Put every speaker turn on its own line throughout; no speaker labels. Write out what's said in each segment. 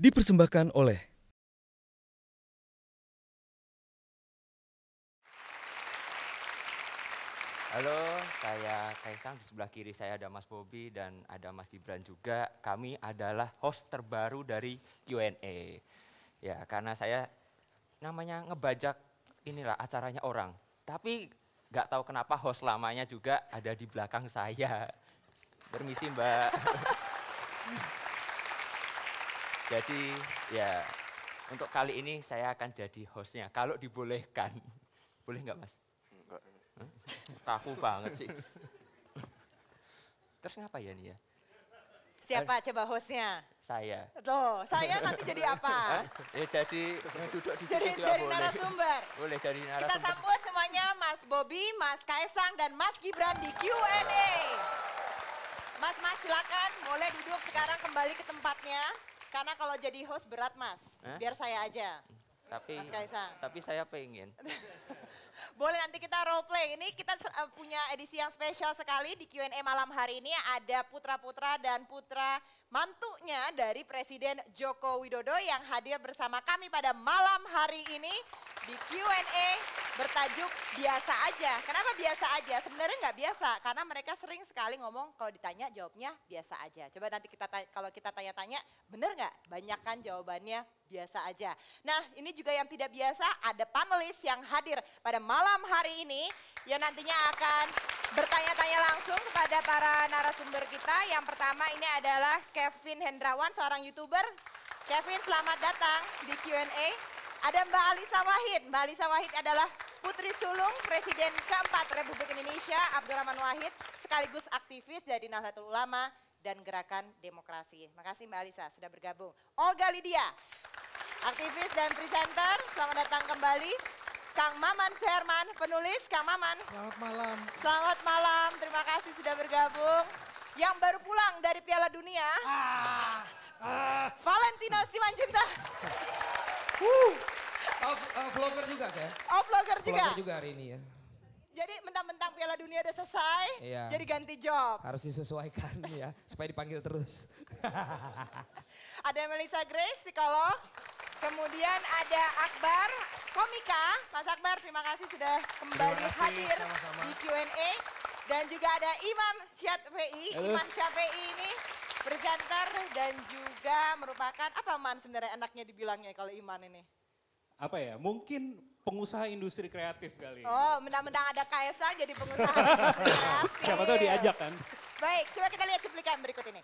dipersembahkan oleh
Halo, saya Kaisang. Di sebelah kiri saya ada Mas Bobi dan ada Mas Gibran juga. Kami adalah host terbaru dari Q&A. Ya, karena saya namanya ngebajak inilah acaranya orang. Tapi nggak tahu kenapa host lamanya juga ada di belakang saya. Permisi Mbak. jadi ya untuk kali ini saya akan jadi hostnya. Kalau dibolehkan. Boleh nggak Mas? Kaku banget sih. Terus ngapa ya nih ya?
Siapa coba hostnya?
Saya.
Tuh, saya nanti jadi apa?
Ya jadi duduk di
jadi
situ
dari
boleh.
narasumber.
Boleh jadi
Kita
narasumber.
sambut semuanya Mas Bobi, Mas Kaisang, dan Mas Gibran di Q&A. Mas-mas silakan, boleh duduk sekarang kembali ke tempatnya. Karena kalau jadi host berat mas,
Hah?
biar saya aja.
Tapi
Mas Kaisang.
tapi saya pengen.
Boleh nanti kita role play. Ini kita uh, punya edisi yang spesial sekali di Q&A malam hari ini. Ada putra-putra dan putra mantunya dari Presiden Joko Widodo yang hadir bersama kami pada malam hari ini di Q&A bertajuk biasa aja. Kenapa biasa aja? Sebenarnya nggak biasa karena mereka sering sekali ngomong kalau ditanya jawabnya biasa aja. Coba nanti kita kalau kita tanya-tanya bener nggak? Banyak kan jawabannya biasa aja. Nah ini juga yang tidak biasa ada panelis yang hadir pada malam hari ini yang nantinya akan bertanya-tanya langsung kepada para narasumber kita. Yang pertama ini adalah Kevin Hendrawan seorang youtuber. Kevin selamat datang di Q&A. Ada Mbak Alisa Wahid. Mbak Alisa Wahid adalah putri sulung Presiden keempat Republik Indonesia Abdurrahman Wahid sekaligus aktivis dari Nahdlatul Ulama dan Gerakan Demokrasi. Makasih Mbak Alisa sudah bergabung. Olga Lydia, aktivis dan presenter, selamat datang kembali. Kang Maman Sherman, penulis Kang Maman.
Selamat malam.
Selamat malam, terima kasih sudah bergabung. Yang baru pulang dari Piala Dunia, Valentino Simanjunta.
Oh, uh, vlogger juga saya.
Oh vlogger juga.
Vlogger juga hari ini ya.
Jadi mentang-mentang Piala Dunia udah selesai,
Iya.
jadi ganti job.
Harus disesuaikan ya, supaya dipanggil terus.
Ada Melissa Grace, psikolog. Kemudian ada Akbar, komika. Mas Akbar, terima kasih sudah kembali
kasih,
hadir
sama-sama.
di Q&A. Dan juga ada Imam Syafi'i. Imam Syafi'i ini presenter dan juga merupakan, apa Man sebenarnya enaknya dibilangnya kalau Iman ini?
apa ya mungkin pengusaha industri kreatif kali.
Oh, mentang-mentang ada Kaisang jadi pengusaha. industri kreatif.
Siapa tahu diajak kan?
Baik, coba kita lihat cuplikan berikut ini.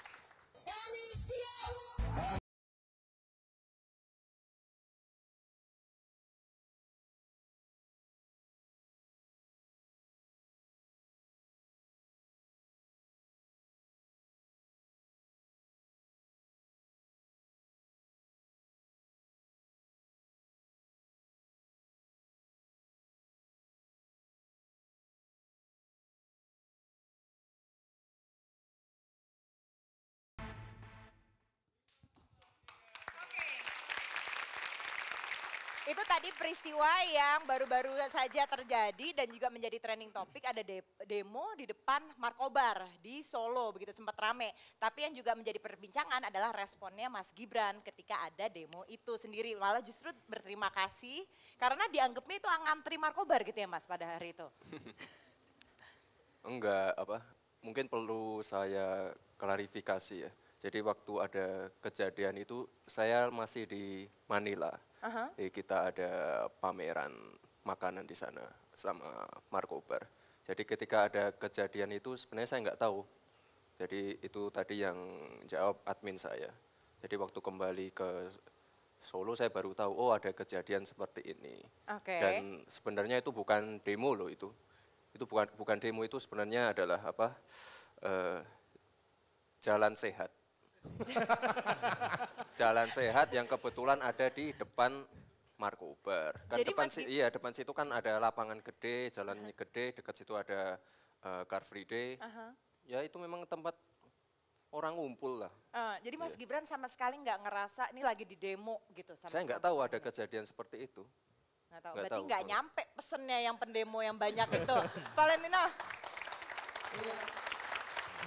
Itu tadi peristiwa yang baru-baru saja terjadi dan juga menjadi trending topik ada de- demo di depan Markobar di Solo begitu sempat rame. Tapi yang juga menjadi perbincangan adalah responnya Mas Gibran ketika ada demo itu sendiri. Malah justru berterima kasih karena dianggapnya itu ngantri Markobar gitu ya Mas pada hari itu.
Enggak, apa? Mungkin perlu saya klarifikasi ya. Jadi waktu ada kejadian itu saya masih di Manila. Jadi kita ada pameran makanan di sana sama Markobar. Jadi ketika ada kejadian itu sebenarnya saya nggak tahu. Jadi itu tadi yang jawab admin saya. Jadi waktu kembali ke Solo saya baru tahu oh ada kejadian seperti ini.
Oke.
Dan sebenarnya itu bukan demo loh itu. Itu bukan bukan demo itu sebenarnya adalah apa? eh, jalan sehat. jalan sehat yang kebetulan ada di depan Markobar. Kan
Jadi
depan si, iya depan situ kan ada lapangan gede, jalannya gede, dekat situ ada eh, Car Free Day.
Aha.
Ya itu memang tempat orang ngumpul lah.
Eh, jadi Mas Gibran sama sekali nggak ngerasa ini lagi di demo gitu sama
Saya nggak tahu ada kejadian seperti itu.
Nggak tahu.
Nggak
Berarti nggak nyampe pesennya yang pendemo yang banyak itu. Valentino,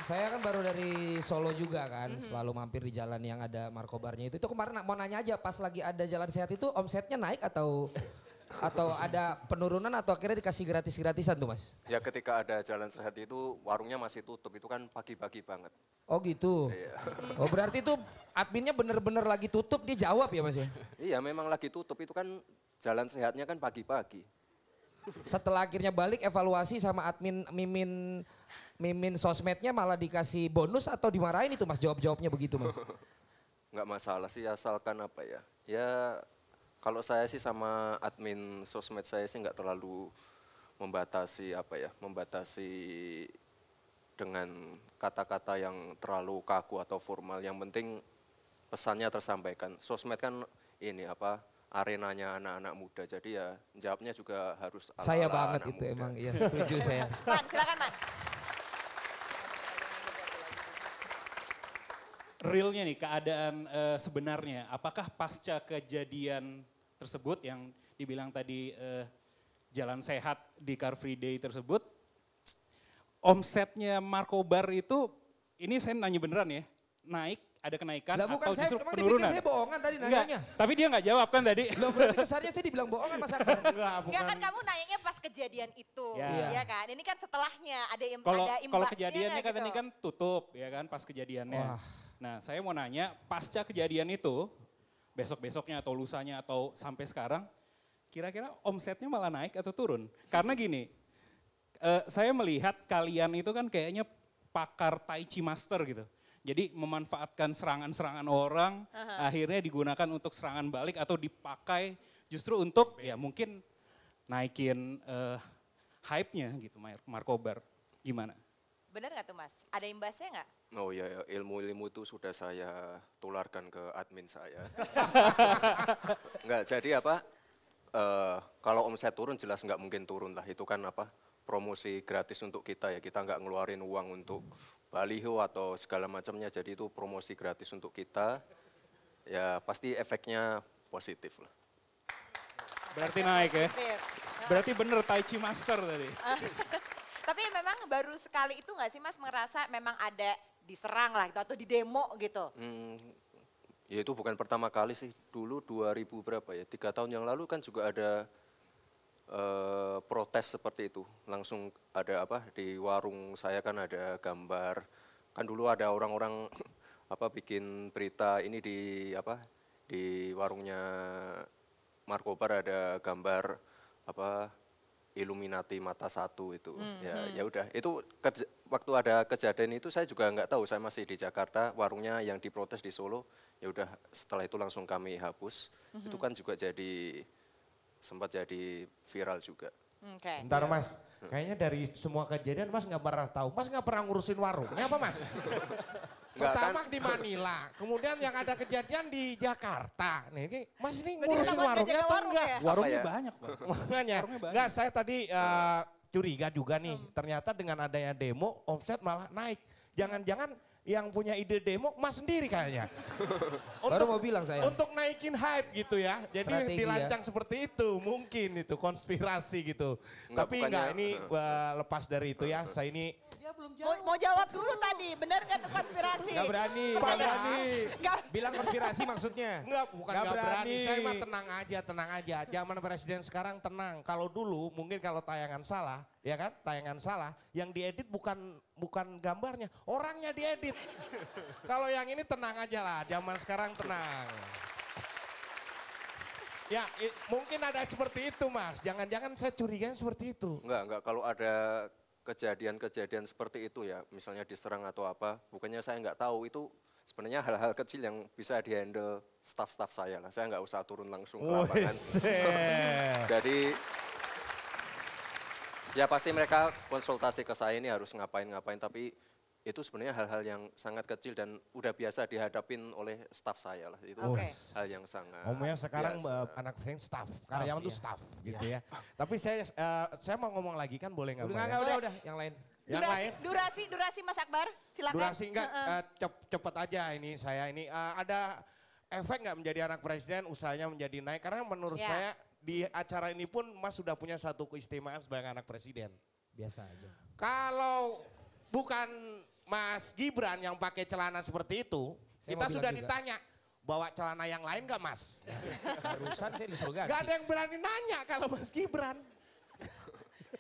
Saya kan baru dari Solo juga kan, selalu mampir di jalan yang ada markobarnya itu. Itu kemarin mau nanya aja pas lagi ada jalan sehat itu omsetnya naik atau atau ada penurunan atau akhirnya dikasih gratis-gratisan tuh mas?
Ya ketika ada jalan sehat itu warungnya masih tutup, itu kan pagi-pagi banget.
Oh gitu.
Iya.
Oh berarti itu adminnya bener-bener lagi tutup dia jawab ya mas ya?
Iya memang lagi tutup, itu kan jalan sehatnya kan pagi-pagi.
Setelah akhirnya balik evaluasi sama admin mimin mimin sosmednya malah dikasih bonus atau dimarahin itu mas jawab-jawabnya begitu mas?
Nggak masalah sih asalkan apa ya. Ya kalau saya sih sama admin sosmed saya sih nggak terlalu membatasi apa ya, membatasi dengan kata-kata yang terlalu kaku atau formal. Yang penting pesannya tersampaikan. Sosmed kan ini apa arenanya anak-anak muda. Jadi ya jawabnya juga harus ala-ala
Saya banget
anak
itu
muda.
emang, iya setuju saya.
Man, silakan Man.
realnya nih keadaan eh, sebenarnya apakah pasca kejadian tersebut yang dibilang tadi eh, jalan sehat di Car Free Day tersebut omsetnya Markobar itu ini saya nanya beneran ya naik ada kenaikan
Lah bukan
atau
saya,
justru penurunan?
saya bohongan tadi
Enggak,
nanyanya.
tapi dia nggak jawab kan tadi.
Loh berarti kesannya saya dibilang bohongan Mas Akbar.
Enggak,
Enggak kan kamu nanyanya pas kejadian itu,
Ya.
ya kan? Ini kan setelahnya ada im
Kalau
ada
kalau
imbasnya
kejadiannya
nggak
kan ini
gitu?
kan tutup ya kan pas kejadiannya.
Wah.
Nah saya mau nanya pasca kejadian itu besok-besoknya atau lusanya atau sampai sekarang kira-kira omsetnya malah naik atau turun? Karena gini, eh, saya melihat kalian itu kan kayaknya pakar tai chi master gitu. Jadi memanfaatkan serangan-serangan orang akhirnya digunakan untuk serangan balik atau dipakai justru untuk ya mungkin naikin eh, hype-nya gitu Mar- Markobar. Gimana?
Bener nggak tuh Mas? Ada imbasnya nggak?
Oh ya, ya, ilmu-ilmu itu sudah saya tularkan ke admin saya. Enggak, jadi apa? eh, kalau omset turun jelas nggak mungkin turun lah. Itu kan apa? Promosi gratis untuk kita ya. Kita nggak ngeluarin uang untuk baliho atau segala macamnya. Jadi itu promosi gratis untuk kita. Ya pasti efeknya positif lah.
Berarti naik ya? Berarti bener Tai Chi Master tadi.
Tapi memang baru sekali itu nggak sih Mas merasa memang ada diserang lah gitu atau di demo gitu?
Hmm, ya itu bukan pertama kali sih. Dulu 2000 berapa ya? Tiga tahun yang lalu kan juga ada eh, protes seperti itu. Langsung ada apa di warung saya kan ada gambar. Kan dulu ada orang-orang apa bikin berita ini di apa di warungnya Markobar ada gambar apa Illuminati mata satu itu. Ya ya udah itu kerja- waktu ada kejadian itu saya juga nggak tahu saya masih di Jakarta warungnya yang diprotes di Solo ya udah setelah itu langsung kami hapus. Itu kan juga jadi sempat jadi viral juga.
Oke.
Bentar mas, kayaknya dari semua kejadian mas nggak pernah tahu. Mas nggak pernah ngurusin warungnya apa mas?
Nggak,
Pertama di Manila, kemudian yang ada kejadian di Jakarta. Nih, ini mas ini ngurusin warungnya atau
warung
enggak?
ya?
Warungnya
ya?
banyak Mas.
Makanya,
Warungnya banyak.
enggak saya tadi eh, curiga juga nih. Ternyata dengan adanya demo, omset malah naik. Jangan-jangan yang punya ide demo mas sendiri kayaknya.
Baru mau bilang saya.
Untuk naikin hype gitu ya. Jadi
Strategi ya.
dirancang seperti itu, mungkin itu konspirasi gitu.
Enggak,
Tapi
bukannya-
enggak ini eh, lepas dari itu ya. Saya ini
Mau, mau jawab dulu tadi, bener nggak tuh konspirasi?
Gak berani, gak berani.
Nggak-
Bilang konspirasi maksudnya.
Enggak, bukan
Nggak
enggak berani.
berani.
Saya mah tenang aja, tenang aja. Zaman presiden sekarang tenang. Kalau dulu mungkin kalau tayangan salah, ya kan? Tayangan salah, yang diedit bukan bukan gambarnya, orangnya diedit. kalau yang ini tenang aja lah, zaman sekarang tenang. Ya, i- mungkin ada seperti itu, Mas. Jangan-jangan saya curiga seperti itu.
Enggak, enggak. Kalau ada kejadian-kejadian seperti itu ya, misalnya diserang atau apa, bukannya saya nggak tahu itu sebenarnya hal-hal kecil yang bisa dihandle staff-staff saya lah. Saya nggak usah turun langsung ke lapangan. Jadi ya pasti mereka konsultasi ke saya ini harus ngapain-ngapain, tapi itu sebenarnya hal-hal yang sangat kecil dan udah biasa dihadapin oleh staff saya lah. Itu
Oke.
hal yang sangat
Ngomongnya sekarang
biasa.
eh, anak presiden staff, karyawan tuh staff gitu ya. Tapi saya eh, saya mau ngomong lagi kan boleh nggak?
Udah,
ya?
udah, udah, yang lain.
Yang
durasi,
lain?
durasi, durasi Mas Akbar, silakan.
Durasi enggak
Heeh.
eh, cep- cepet aja ini saya ini Eh, ada efek nggak menjadi anak presiden usahanya menjadi naik karena menurut
Ya.
saya di acara ini pun Mas sudah punya satu keistimewaan sebagai anak presiden.
Biasa aja.
Kalau bukan Mas Gibran yang pakai celana seperti itu,
Saya
kita sudah
juga.
ditanya, bawa celana yang lain gak mas?
Barusan saya disuruh ganti.
Gak ada yang berani nanya kalau Mas Gibran.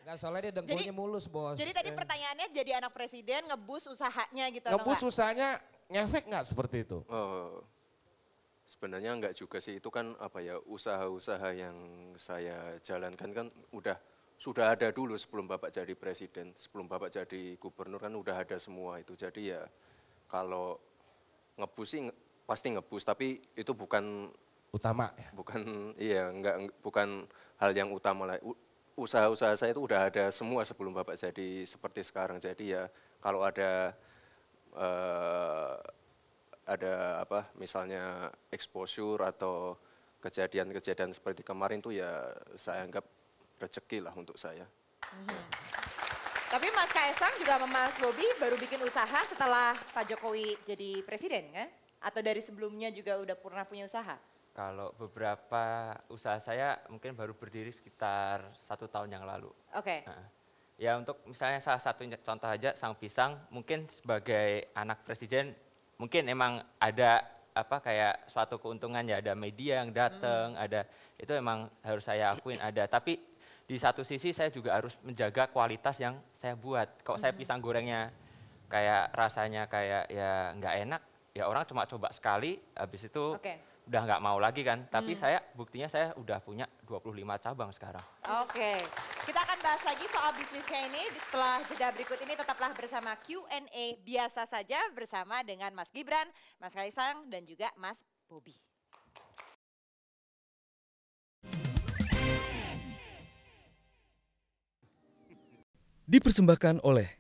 Nggak soalnya dia dengkulnya mulus bos.
Jadi tadi pertanyaannya jadi anak presiden ngebus usahanya gitu
Ngebus
enggak?
usahanya ngefek nggak seperti itu?
Oh, sebenarnya enggak juga sih. Itu kan apa ya usaha-usaha yang saya jalankan kan udah sudah ada dulu sebelum Bapak jadi presiden, sebelum Bapak jadi gubernur kan udah ada semua itu. Jadi ya kalau ngebus sih pasti ngebus, tapi itu bukan
Utama ya.
bukan iya enggak eng- bukan hal yang utama lah. Usaha-usaha saya itu udah ada semua sebelum Bapak jadi seperti sekarang. Jadi ya kalau ada eh, ada apa misalnya exposure atau kejadian-kejadian seperti kemarin tuh ya saya anggap rezeki lah untuk saya.
Tapi Mas Kaisang juga sama Mas Bobi baru bikin usaha setelah Pak Jokowi jadi presiden kan? Atau dari sebelumnya juga udah pernah punya usaha?
Kalau beberapa usaha saya mungkin baru berdiri sekitar satu tahun yang lalu.
Oke.
Nah, Ya untuk misalnya salah satu contoh aja Sang Pisang mungkin sebagai anak presiden mungkin emang ada apa kayak suatu keuntungan ya ada media yang datang ada itu emang harus saya akuin ada. Tapi di satu sisi saya juga harus menjaga kualitas yang saya buat. Kok saya pisang gorengnya kayak rasanya kayak ya nggak enak ya orang cuma coba sekali habis itu
Oke.
Udah nggak mau lagi kan. Tapi saya buktinya saya udah punya 25 cabang sekarang.
Oke, kita akan bahas lagi soal bisnisnya ini. Setelah jeda berikut ini tetaplah bersama Q&A biasa saja bersama dengan Mas Gibran, Mas Kaisang dan juga Mas Bobi.
dipersembahkan oleh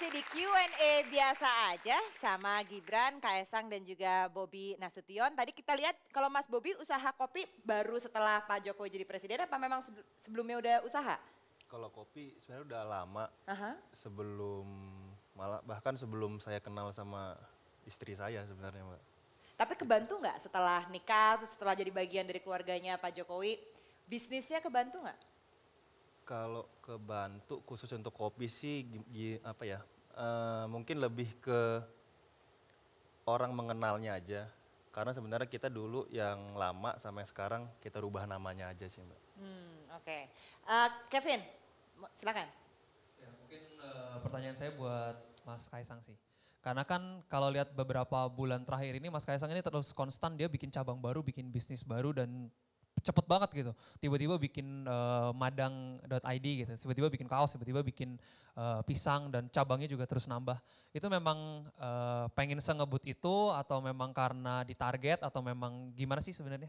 Masih di Q&A biasa aja sama Gibran, Kaisang dan juga Bobi Nasution. Tadi kita lihat kalau Mas Bobi usaha kopi baru setelah Pak Jokowi jadi presiden apa memang sebel- sebelumnya udah usaha?
Kalau kopi sebenarnya udah lama
Aha.
sebelum malah bahkan sebelum saya kenal sama istri saya sebenarnya mbak.
Tapi kebantu nggak setelah nikah, setelah jadi bagian dari keluarganya Pak Jokowi, bisnisnya kebantu nggak?
Kalau kebantu khusus untuk kopi sih gi- gi- apa ya eh, mungkin lebih ke orang mengenalnya aja. Karena sebenarnya kita dulu yang lama sampai sekarang kita rubah namanya aja sih mbak.
Hmm, oke. Eh, Kevin, silakan.
Ya, mungkin eh, pertanyaan saya buat Mas Kaisang sih. Karena kan kalau lihat beberapa bulan terakhir ini Mas Kaisang ini terus konstan dia bikin cabang baru, bikin bisnis baru dan cepet banget gitu. Tiba-tiba bikin eh, madang.id gitu, tiba-tiba bikin kaos, tiba-tiba bikin eh, pisang dan cabangnya juga terus nambah. Itu memang eh, pengen sengebut itu atau memang karena ditarget atau memang gimana sih sebenarnya?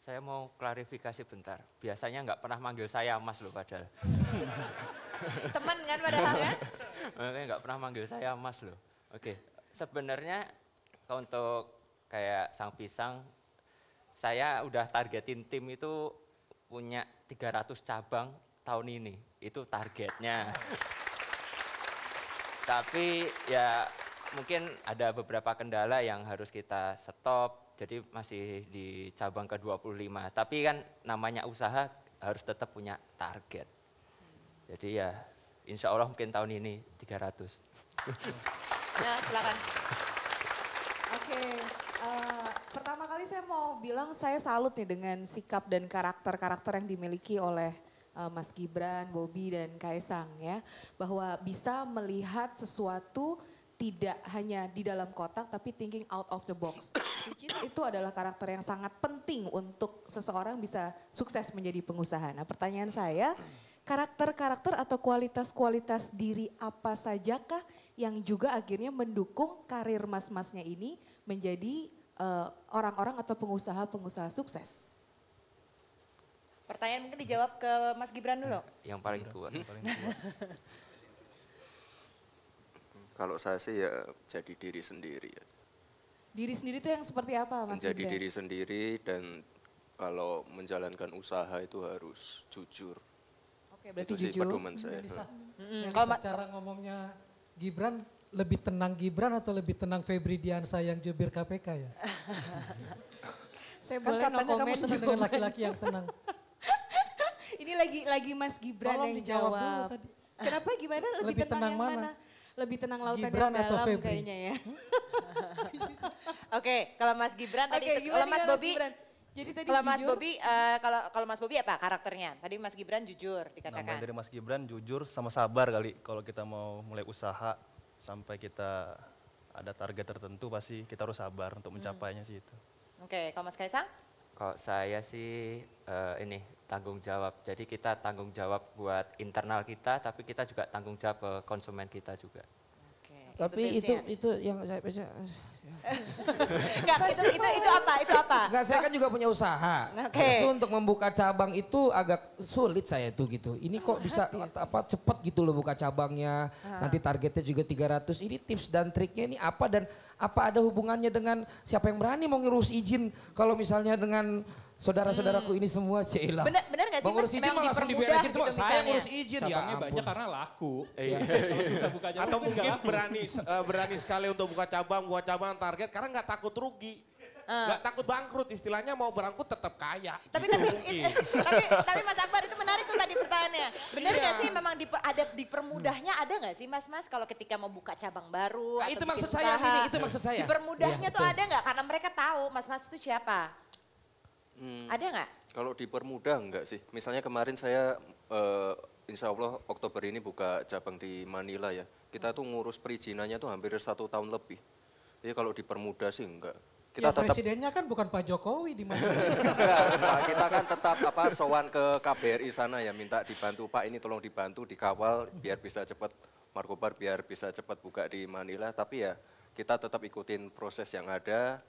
Saya mau klarifikasi bentar. Biasanya nggak pernah manggil saya Mas loh padahal.
Teman kan padahal ya?
Makanya nggak pernah manggil saya Mas loh. Oke, sebenarnya kalau untuk kayak sang pisang, saya udah targetin tim itu punya 300 cabang tahun ini. Itu targetnya. Tapi ya mungkin ada beberapa kendala yang harus kita stop. Jadi masih di cabang ke-25. Tapi kan namanya usaha harus tetap punya target. Jadi ya insya Allah mungkin tahun ini 300.
Nah, silakan.
Oke, eh, pertama kali saya mau bilang saya salut nih dengan sikap dan karakter-karakter yang dimiliki oleh eh, Mas Gibran, Bobi dan Kaisang ya, bahwa bisa melihat sesuatu tidak hanya di dalam kotak tapi thinking out of the box. Which is itu adalah karakter yang sangat penting untuk seseorang bisa sukses menjadi pengusaha. Nah pertanyaan saya, karakter-karakter atau kualitas-kualitas diri apa sajakah yang juga akhirnya mendukung karir mas-masnya ini menjadi eh, orang-orang atau pengusaha-pengusaha sukses?
Pertanyaan mungkin dijawab ke Mas Gibran dulu.
Yang paling tua.
Kalau saya sih ya jadi diri sendiri ya.
Diri sendiri itu yang seperti apa mas
Menjadi
Gibran?
diri sendiri dan kalau menjalankan usaha itu harus jujur.
Oke berarti
itu sih
jujur.
pedoman saya.
Melisa,
kalau
cara ngomongnya Gibran lebih tenang Gibran atau lebih tenang Febri Diansa yang jubir KPK ya?
Saya
Kan
boleh no
katanya kamu
comment
senang dengan laki-laki yang tenang.
Ini lagi lagi Mas Gibran
Tolong
yang
dijawab
jawab.
dulu tadi.
Kenapa gimana? Lebih,
Lebih
tenang,
tenang
yang mana?
mana?
Lebih tenang lautan
Gibran
yang
atau
dalam
Febri?
kayaknya ya.
Oke, kalau Mas Gibran tadi,
gimana
kalau Mas Bobi,
Gibran? Jadi tadi
kalau Mas Bobi, eh, kalau kalau Mas Bobi apa karakternya? Tadi Mas Gibran jujur
Namanya
dikatakan.
dari Mas Gibran jujur sama sabar kali. Kalau kita mau mulai usaha sampai kita ada target tertentu pasti kita harus sabar untuk mencapainya sih itu.
Oke, kalau Mas Kaisang?
Kalau saya sih eh, ini tanggung jawab. Jadi kita tanggung jawab buat internal kita, tapi kita juga tanggung jawab ke konsumen kita juga.
Oke.
Tapi itu itu yang saya saya
Enggak, itu, itu, itu apa? Itu apa?
Enggak, saya kan juga punya usaha.
Oke.
Itu untuk membuka cabang itu agak sulit saya itu gitu. Ini kok bisa apa cepet gitu loh buka cabangnya. Nanti targetnya juga 300. Ini tips dan triknya ini apa dan apa ada hubungannya dengan siapa yang berani mau ngurus izin kalau misalnya dengan saudara-saudaraku ini semua Sheila.
Bener, bener gak sih
Mau ngurus
Mas?
izin mah langsung diberesin semua.
gitu
Saya
misalnya.
ngurus izin ya.
Cabangnya banyak karena laku.
Iya.
Kalau susah buka cabang
Atau mungkin berani eh, berani sekali untuk buka cabang, buka cabang target karena nggak takut rugi. Nggak takut bangkrut, istilahnya mau berangkut tetap kaya.
Tapi
Gitu
tapi, tapi tapi Mas Akbar itu menarik tuh tadi pertanyaannya. Benar
Iya.
nggak sih memang diper, ada dipermudahnya ada nggak sih Mas Mas kalau ketika mau buka cabang baru?
Nah, itu maksud saya, Nini, itu maksud saya.
Dipermudahnya
Iya,
tuh
betul.
ada nggak? Karena mereka tahu Mas Mas itu siapa.
Hmm,
Ada nggak?
Kalau dipermudah enggak sih? Misalnya kemarin saya eh, insya Allah Oktober ini buka cabang di Manila ya. Kita tuh ngurus perizinannya tuh hampir satu tahun lebih. Jadi kalau dipermudah sih enggak.
ya
Kita tetap
presidennya kan bukan Pak Jokowi di mana.
Kita kan tetap apa sowan ke KBRI sana ya minta dibantu Pak ini tolong dibantu dikawal biar bisa cepat Markobar biar bisa cepat buka di Manila tapi ya kita tetap ikutin proses yang ada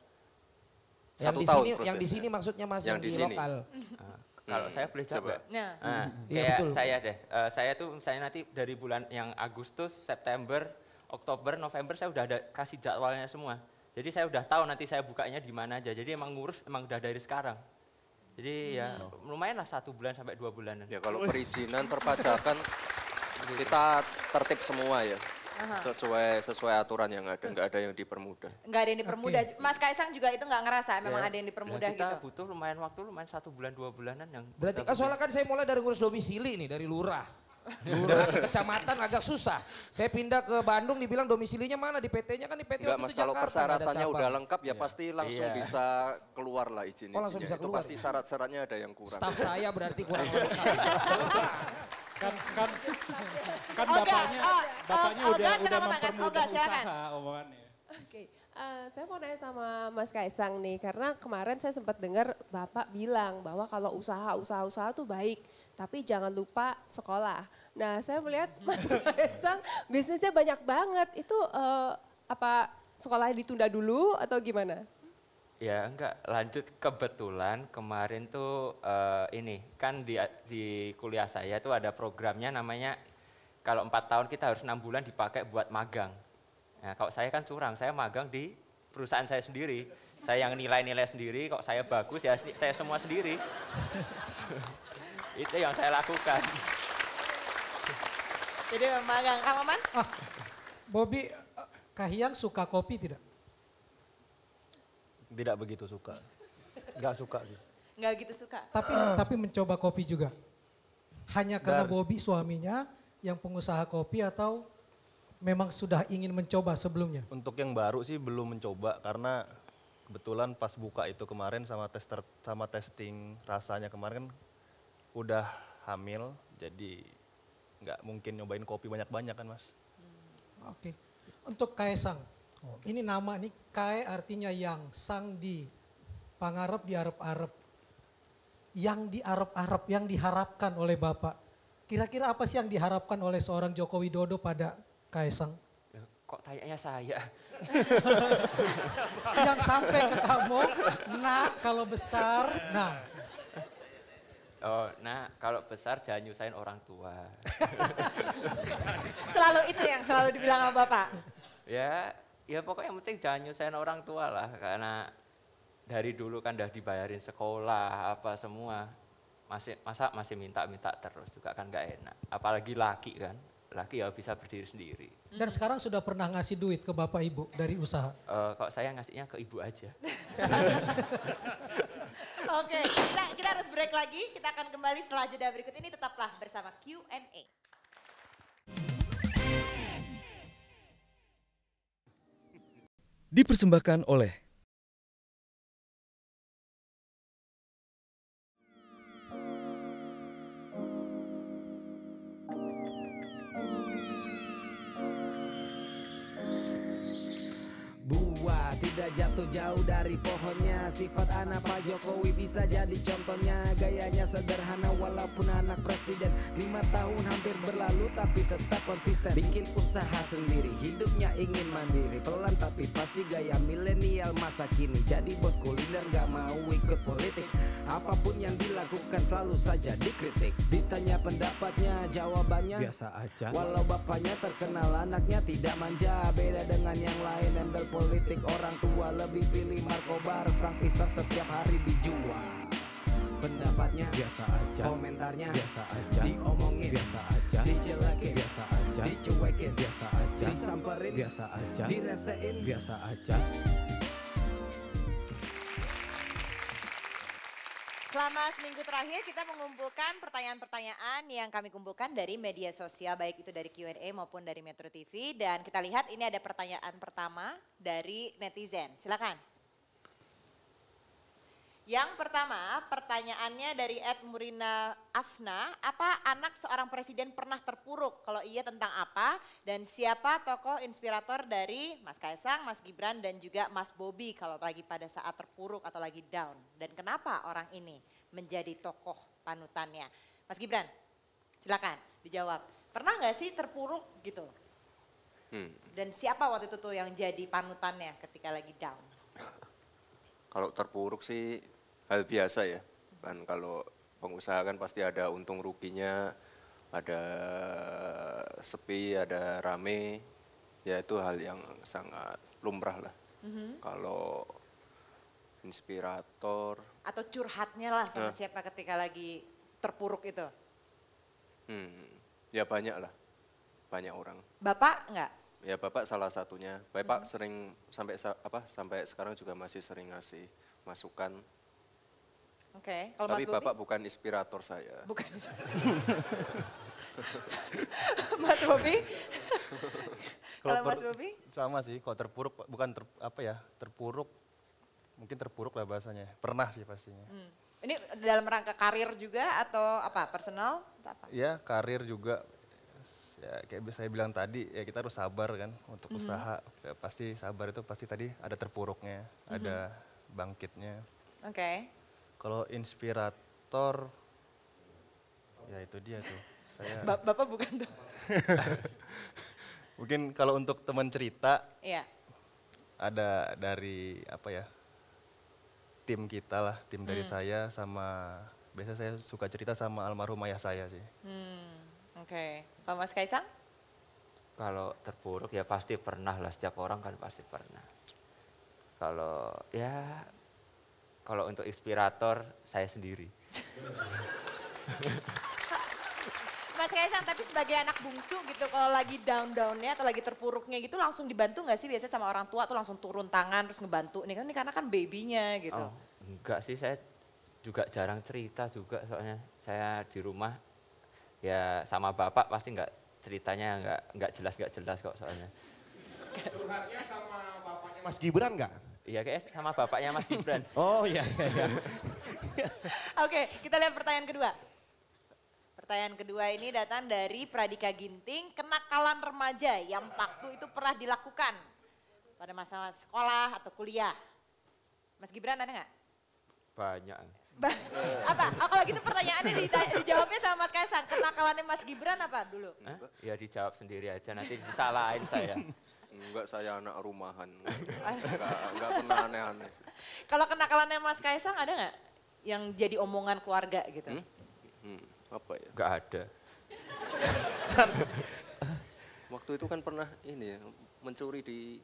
Yang
satu
di
tahun
sini yang di sini maksudnya Mas
Yang
yang,
di
di,
sini.
lokal.
Kalau
Hmm,
saya boleh jawab
coba.
Nah.
Kayak
betul.
saya deh, eh, saya tuh misalnya nanti dari bulan yang Agustus, September, Oktober, November saya udah ada kasih jadwalnya semua. Jadi saya udah tahu nanti saya bukanya di mana aja. Jadi emang ngurus emang udah dari sekarang. Jadi ya lumayan lah satu bulan sampai dua bulanan.
Ya kalau perizinan perpajakan kita tertib semua ya. Sesuai sesuai aturan yang ada, nggak ada yang dipermudah.
Nggak ada yang dipermudah. Mas Kaisang juga itu nggak ngerasa memang
Ya,
ada yang
ya
dipermudah
kita
gitu.
butuh lumayan waktu, lumayan satu bulan dua bulanan yang.
Berarti kan soalnya kan saya mulai dari ngurus domisili nih dari lurah. Lurah ke kecamatan agak susah. Saya pindah ke Bandung dibilang domisilinya mana di PT-nya kan di PT
Enggak
waktu
mas,
itu
kalau
Jakarta,
persyaratannya udah lengkap ya pasti langsung
Iya.
bisa keluar lah izin
Oh, langsung bisa
Itu
keluar
pasti
ya?
syarat-syaratnya ada yang kurang.
Staff saya berarti kurang lengkap.
Kan kan kan
Oga,
bapaknya
oh,
bapaknya
oh,
udah udah mempermudah
Olga, silakan.
usaha omongannya.
Oke, eh, saya mau nanya sama Mas Kaisang nih, karena kemarin saya sempat dengar Bapak bilang bahwa kalau usaha, usaha-usaha tuh baik, tapi jangan lupa sekolah. Nah, saya melihat Mas Kaisang bisnisnya banyak banget, itu eh, apa sekolahnya ditunda dulu atau gimana?
Ya enggak, lanjut kebetulan kemarin tuh eh, ini kan di, di kuliah saya tuh ada programnya namanya kalau empat tahun kita harus enam bulan dipakai buat magang. Nah kalau saya kan curang, saya magang di perusahaan saya sendiri. Saya yang nilai-nilai sendiri, kok saya bagus ya saya semua sendiri. Itu yang saya lakukan.
Jadi magang. Kang Maman?
Bobby, eh, Kahiyang suka kopi tidak?
Tidak begitu suka. Nggak suka sih.
Nggak gitu suka.
Tapi tapi mencoba kopi juga. Hanya karena
Dan-
Bobby suaminya yang pengusaha kopi atau memang sudah ingin mencoba sebelumnya?
Untuk yang baru sih belum mencoba karena kebetulan pas buka itu kemarin sama tester sama testing rasanya kemarin kan udah hamil jadi nggak mungkin nyobain kopi banyak-banyak kan mas.
Oke. Untuk Kaisang, ini nama ini Kae artinya yang, sang di, pangarep di Arab-Arab. Yang di Arab-Arab, yang diharapkan oleh Bapak. Kira-kira apa sih yang diharapkan oleh seorang Joko Widodo pada Kaisang?
Ya, Kok tanyanya saya?
yang sampai ke kamu, nak kalau besar, nah
Oh, nah kalau besar jangan nyusahin orang tua.
Selalu itu yang selalu dibilang sama Bapak.
ya, ya pokoknya yang penting jangan nyusahin orang tua lah. Karena dari dulu kan udah dibayarin sekolah, apa semua. Masih, masa masih minta-minta terus juga kan gak enak. Apalagi laki kan, laki ya bisa berdiri sendiri.
dan sekarang sudah pernah ngasih duit ke Bapak Ibu dari usaha.
Eh, kalau saya ngasihnya ke ibu aja.
Oke, kita, kita harus break lagi. Kita akan kembali setelah jeda berikut ini. Tetaplah bersama Q&A.
Dipersembahkan oleh
jatuh jauh dari pohonnya. Sifat anak Pak Jokowi bisa jadi contohnya. Gayanya sederhana walaupun anak presiden. Lima tahun hampir berlalu tapi tetap konsisten. Bikin usaha sendiri, hidupnya ingin mandiri. Pelan tapi pasti gaya milenial masa kini. Jadi bos kuliner gak mau ikut politik. Apa pun yang dilakukan selalu saja dikritik. Ditanya pendapatnya, jawabannya
Biasa aja.
Walau bapaknya terkenal anaknya tidak manja. Beda dengan yang lain embel politik orang tua Lebih pilih Markobar sang pisang setiap hari dijual Pendapatnya
biasa aja.
Komentarnya
Biasa aja.
Diomongin
Biasa aja.
Dijelekin
Biasa aja.
Dicuekin
Biasa aja.
Disamperin
Biasa aja.
Diresein
Biasa aja.
Selama seminggu terakhir kita mengumpulkan pertanyaan-pertanyaan yang kami kumpulkan dari media sosial baik itu dari Q&A maupun dari Metro TV dan kita lihat ini ada pertanyaan pertama dari netizen. Silakan. Yang pertama, pertanyaannya dari Ed Murina Afna, apa anak seorang presiden pernah terpuruk? Kalau iya tentang apa? Dan siapa tokoh inspirator dari Mas Kaisang, Mas Gibran dan juga Mas Bobi kalau lagi pada saat terpuruk atau lagi down? Dan kenapa orang ini menjadi tokoh panutannya? Mas Gibran, silakan dijawab. Pernah nggak sih terpuruk gitu?
Hmm.
Dan siapa waktu itu tuh yang jadi panutannya ketika lagi down?
Kalau terpuruk sih hal biasa ya. Kan kalau pengusaha kan pasti ada untung ruginya, ada sepi, ada rame. Ya itu hal yang sangat lumrah lah.
Mhm.
Kalau inspirator,
Atau curhatnya lah sama
Nah.
siapa ketika lagi terpuruk itu?
hmm, ya banyak lah, banyak orang.
Bapak enggak?
Ya bapak salah satunya. Bapak sering sampai sa- apa sampai sekarang juga masih sering ngasih masukan.
Oke, kalau
Tapi
Mas
bapak bukan inspirator saya.
Bukan. Mas Bobi? Kalau Mas Bobi?
Sama sih, kalau terpuruk, bukan ter, apa ya, terpuruk, mungkin terpuruk lah bahasanya. Pernah sih pastinya.
Hmm. Ini dalam rangka karir juga atau apa? Personal? Atau apa?
Ya karir juga, ya kayak saya bilang tadi, ya kita harus sabar kan untuk
Mhm.
usaha. Ya, pasti sabar itu pasti tadi ada terpuruknya,
Mhm.
ada bangkitnya.
Oke.
Kalau inspirator, ya itu dia tuh. Saya
Ba- Bapak bukan tuh.
mungkin kalau untuk teman cerita
Iya.
ada dari apa ya tim kita lah, tim dari
Hmm.
saya sama biasa saya suka cerita sama almarhum ayah saya sih.
Hmm, Oke. Kalau Mas Kaisang?
Kalau terpuruk ya pasti pernah lah, setiap orang kan pasti pernah. Kalau ya, kalau untuk inspirator saya sendiri.
Mas Kaisang, tapi sebagai anak bungsu gitu, kalau lagi down-downnya atau lagi terpuruknya gitu langsung dibantu nggak sih biasanya sama orang tua tuh langsung turun tangan terus ngebantu nih kan ini karena kan babynya gitu.
Oh, enggak sih, saya juga jarang cerita juga soalnya saya di rumah ya sama bapak pasti enggak ceritanya enggak enggak jelas enggak jelas kok soalnya.
Curhatnya sama bapaknya Mas Gibran nggak?
Iya kayak sama bapaknya Mas Gibran.
Oh iya, iya, iya.
Oke, kita lihat pertanyaan kedua. Pertanyaan kedua ini datang dari Pradika Ginting, kenakalan remaja yang waktu itu pernah dilakukan pada masa sekolah atau kuliah. Mas Gibran ada nggak?
Banyak.
Apa? Oh, kalau gitu pertanyaannya dita- dijawabnya sama Mas Kaisang. Kenakalannya Mas Gibran apa dulu?
Hah? Ya dijawab sendiri aja, nanti disalahin saya.
Enggak, saya anak rumahan. Enggak, enggak pernah aneh-aneh. sih.
Kalau kenakalannya Mas Kaisang ada nggak yang jadi omongan keluarga gitu?
Hmm, apa ya?
Enggak ada.
Waktu itu kan pernah ini ya, mencuri di...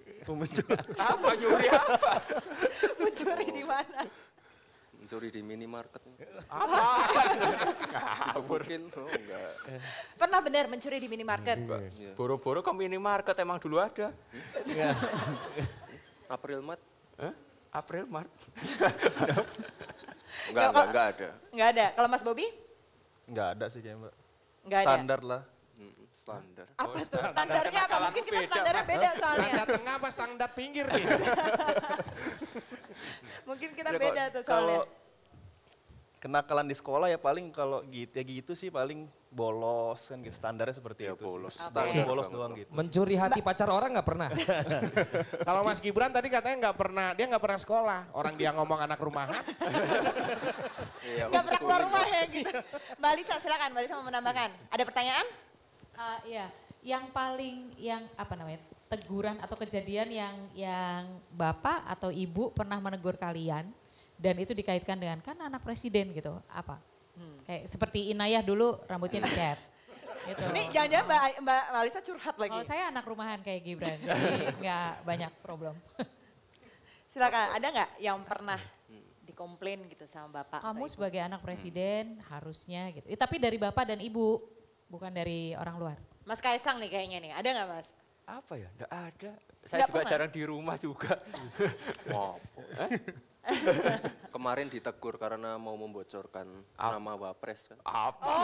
Apa nyuri apa?
Mencuri di mana?
Mencuri di minimarket.
Apa?
Digebukin, oh enggak.
Pernah benar mencuri di minimarket?
Iya.
Boro-boro ke minimarket emang dulu ada.
April Mat?
Hah? April, Maret.
Enggak, enggak, enggak ada.
Nggak ada. Kalau Mas Bobi?
Nggak ada sih kayaknya mbak.
Nggak ada.
Standar lah.
Standar.
Apa tuh standarnya apa? Mungkin kita standarnya beda soalnya.
Standar tengah apa standar pinggir nih?
Mungkin kita
Ya,
beda tuh soalnya.
Kalau kenakalan di sekolah ya paling kalau gitu ya gitu sih paling bolos kan gitu. standarnya seperti
Ya,
itu.
bolos.
Sih.
Standar
Bolos, doang gitu.
Mencuri hati pacar orang nggak pernah.
Kalau Mas Gibran tadi katanya nggak pernah, dia nggak pernah sekolah. Orang dia ngomong anak rumahan.
Iya,
Nggak pernah keluar rumah ya gitu. Mbak Lisa silakan, Mbak Lisa mau menambahkan. Ada pertanyaan?
Eh, iya, yang paling yang apa namanya teguran atau kejadian yang yang bapak atau ibu pernah menegur kalian dan itu dikaitkan dengan kan anak presiden gitu apa? Kayak seperti Inayah dulu rambutnya dicat. gitu.
Ini jangan-jangan Mbak, Mbak Mbak Lisa curhat lagi.
Kalau saya anak rumahan kayak Gibran, jadi nggak banyak problem.
Silakan, ada nggak yang pernah dikomplain gitu sama Bapak?
Kamu sebagai anak presiden harusnya gitu. Eh, tapi dari bapak dan ibu, bukan dari orang luar.
Mas Kaisang nih kayaknya nih, ada nggak Mas?
Apa ya? Enggak ada. Saya
Nggak
juga
pernah?
jarang di rumah juga.
Wow. Kemarin ditegur karena mau membocorkan nama Wapres kan.
Apa?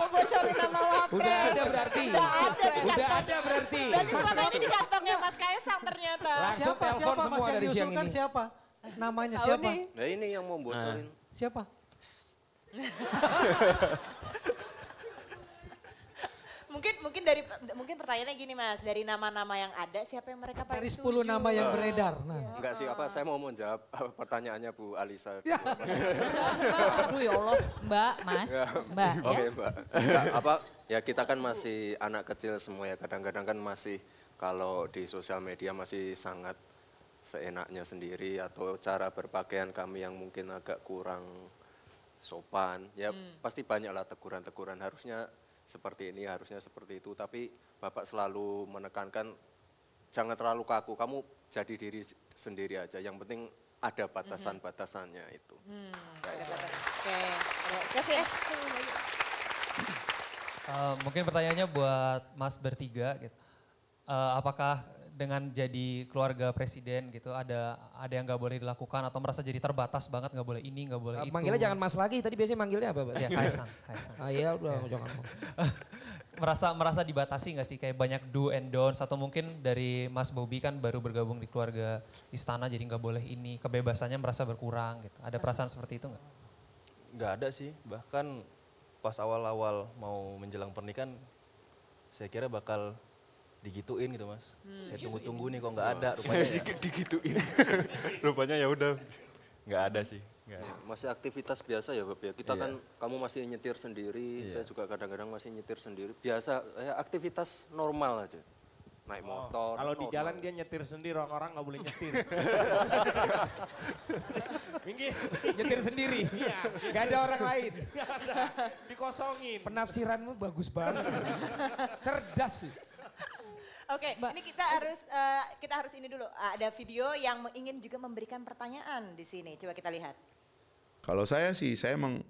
Mau bocorin nama Wapres.
Udah ada berarti.
Udah ada
Udah ada berarti.
Berarti selama ini di kantongnya Mas Kaisang ternyata.
Langsung
Siapa, siapa
semua
Mas yang diusulkan siapa? Namanya siapa?
nih.
Nah ini yang mau bocorin.
Siapa?
Mungkin mungkin dari mungkin pertanyaannya gini Mas, dari nama-nama yang ada siapa yang mereka paling
Dari 10
setuju?
nama yang beredar. Nah,
Enggak sih, apa saya mau menjawab pertanyaannya Bu Alisa.
Aduh ya Allah, Mbak, Mas, Mbak ya.
Oke Mbak. Enggak, apa ya kita kan masih anak kecil semua ya kadang-kadang kan masih kalau di sosial media masih sangat seenaknya sendiri atau cara berpakaian kami yang mungkin agak kurang sopan. Ya pasti banyaklah teguran-teguran harusnya seperti ini, harusnya seperti itu. Tapi Bapak selalu menekankan jangan terlalu kaku, kamu jadi diri sendiri aja. Yang penting ada batasan-batasannya itu. Kayak gitu.
Oke. Kevin.
Eh, mungkin pertanyaannya buat Mas bertiga gitu. Eh, apakah dengan jadi keluarga presiden gitu ada ada yang nggak boleh dilakukan atau merasa jadi terbatas banget nggak boleh ini nggak boleh
Eh,
itu?
Manggilnya jangan mas lagi, tadi biasanya manggilnya apa? Pak?
Ya Kaisang, Kaisang.
Ah iya udah jangan.
merasa merasa dibatasi nggak sih kayak banyak do and don'ts atau mungkin dari Mas Bobi kan baru bergabung di keluarga istana jadi nggak boleh ini kebebasannya merasa berkurang gitu. Ada perasaan seperti itu nggak?
Nggak ada sih, bahkan pas awal-awal mau menjelang pernikahan, saya kira bakal digituin gitu mas. Saya tunggu-tunggu nih kok nggak ada rupanya. ya.
digituin.
rupanya ya udah nggak ada sih. Nggak ada.
Masih aktivitas biasa ya Bapak ya. Kita
Iya.
kan kamu masih nyetir sendiri,
Iya.
saya juga kadang-kadang masih nyetir sendiri. Biasa ya aktivitas normal aja. Naik motor.
Kalau di jalan dia nyetir sendiri, orang-orang nggak boleh nyetir. Minggir.
Nyetir sendiri.
Iya.
Gak ada orang lain.
Nggak ada. Dikosongin.
Penafsiranmu bagus banget. Cerdas sih.
Oke, ini kita harus eh, kita harus ini dulu. Ada video yang ingin juga memberikan pertanyaan di sini. Coba kita lihat.
Kalau saya sih saya meng,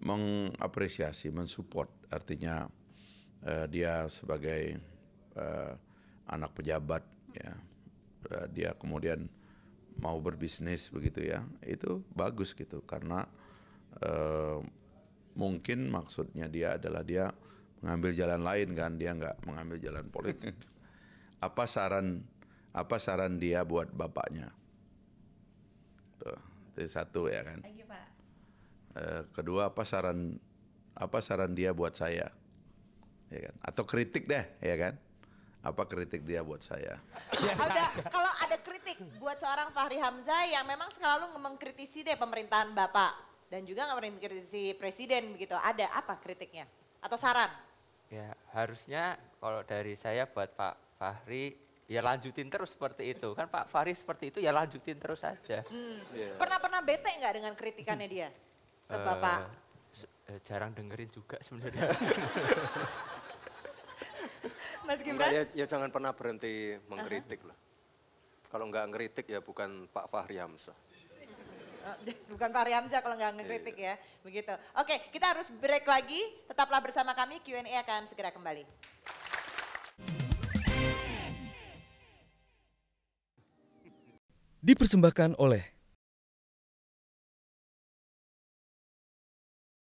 mengapresiasi, mensupport. Artinya eh, dia sebagai eh, anak pejabat ya, eh, dia kemudian mau berbisnis begitu ya, itu bagus gitu karena eh, mungkin maksudnya dia adalah dia mengambil jalan lain kan, dia nggak mengambil jalan politik. Apa saran apa saran dia buat bapaknya? Tuh, itu satu ya kan.
Thank you, Pak.
Eh, kedua apa saran apa saran dia buat saya, ya kan? Atau kritik deh, ya kan? Apa kritik dia buat saya?
Ada, kalau ada kritik buat seorang Fahri Hamzah yang memang selalu mengkritisi deh pemerintahan Bapak dan juga nggak mengkritisi presiden begitu. Ada apa kritiknya atau saran?
Ya harusnya kalau dari saya buat Pak Fahri ya lanjutin terus seperti itu. Kan Pak Fahri seperti itu ya lanjutin terus saja.
Hmm.
Iya.
Pernah pernah bete nggak dengan kritikannya dia ke
Eh,
Bapak?
eh, jarang dengerin juga sebenarnya.
Mas Gibran?
ya, ya jangan pernah berhenti mengkritik lah. Kalau nggak ngeritik ya bukan Pak Fahri Hamzah.
Eh, Bukan Fahri Hamzah kalau nggak ngekritik ya, begitu. Oke, kita harus break lagi. Tetaplah bersama kami, Q&A akan segera kembali.
Dipersembahkan oleh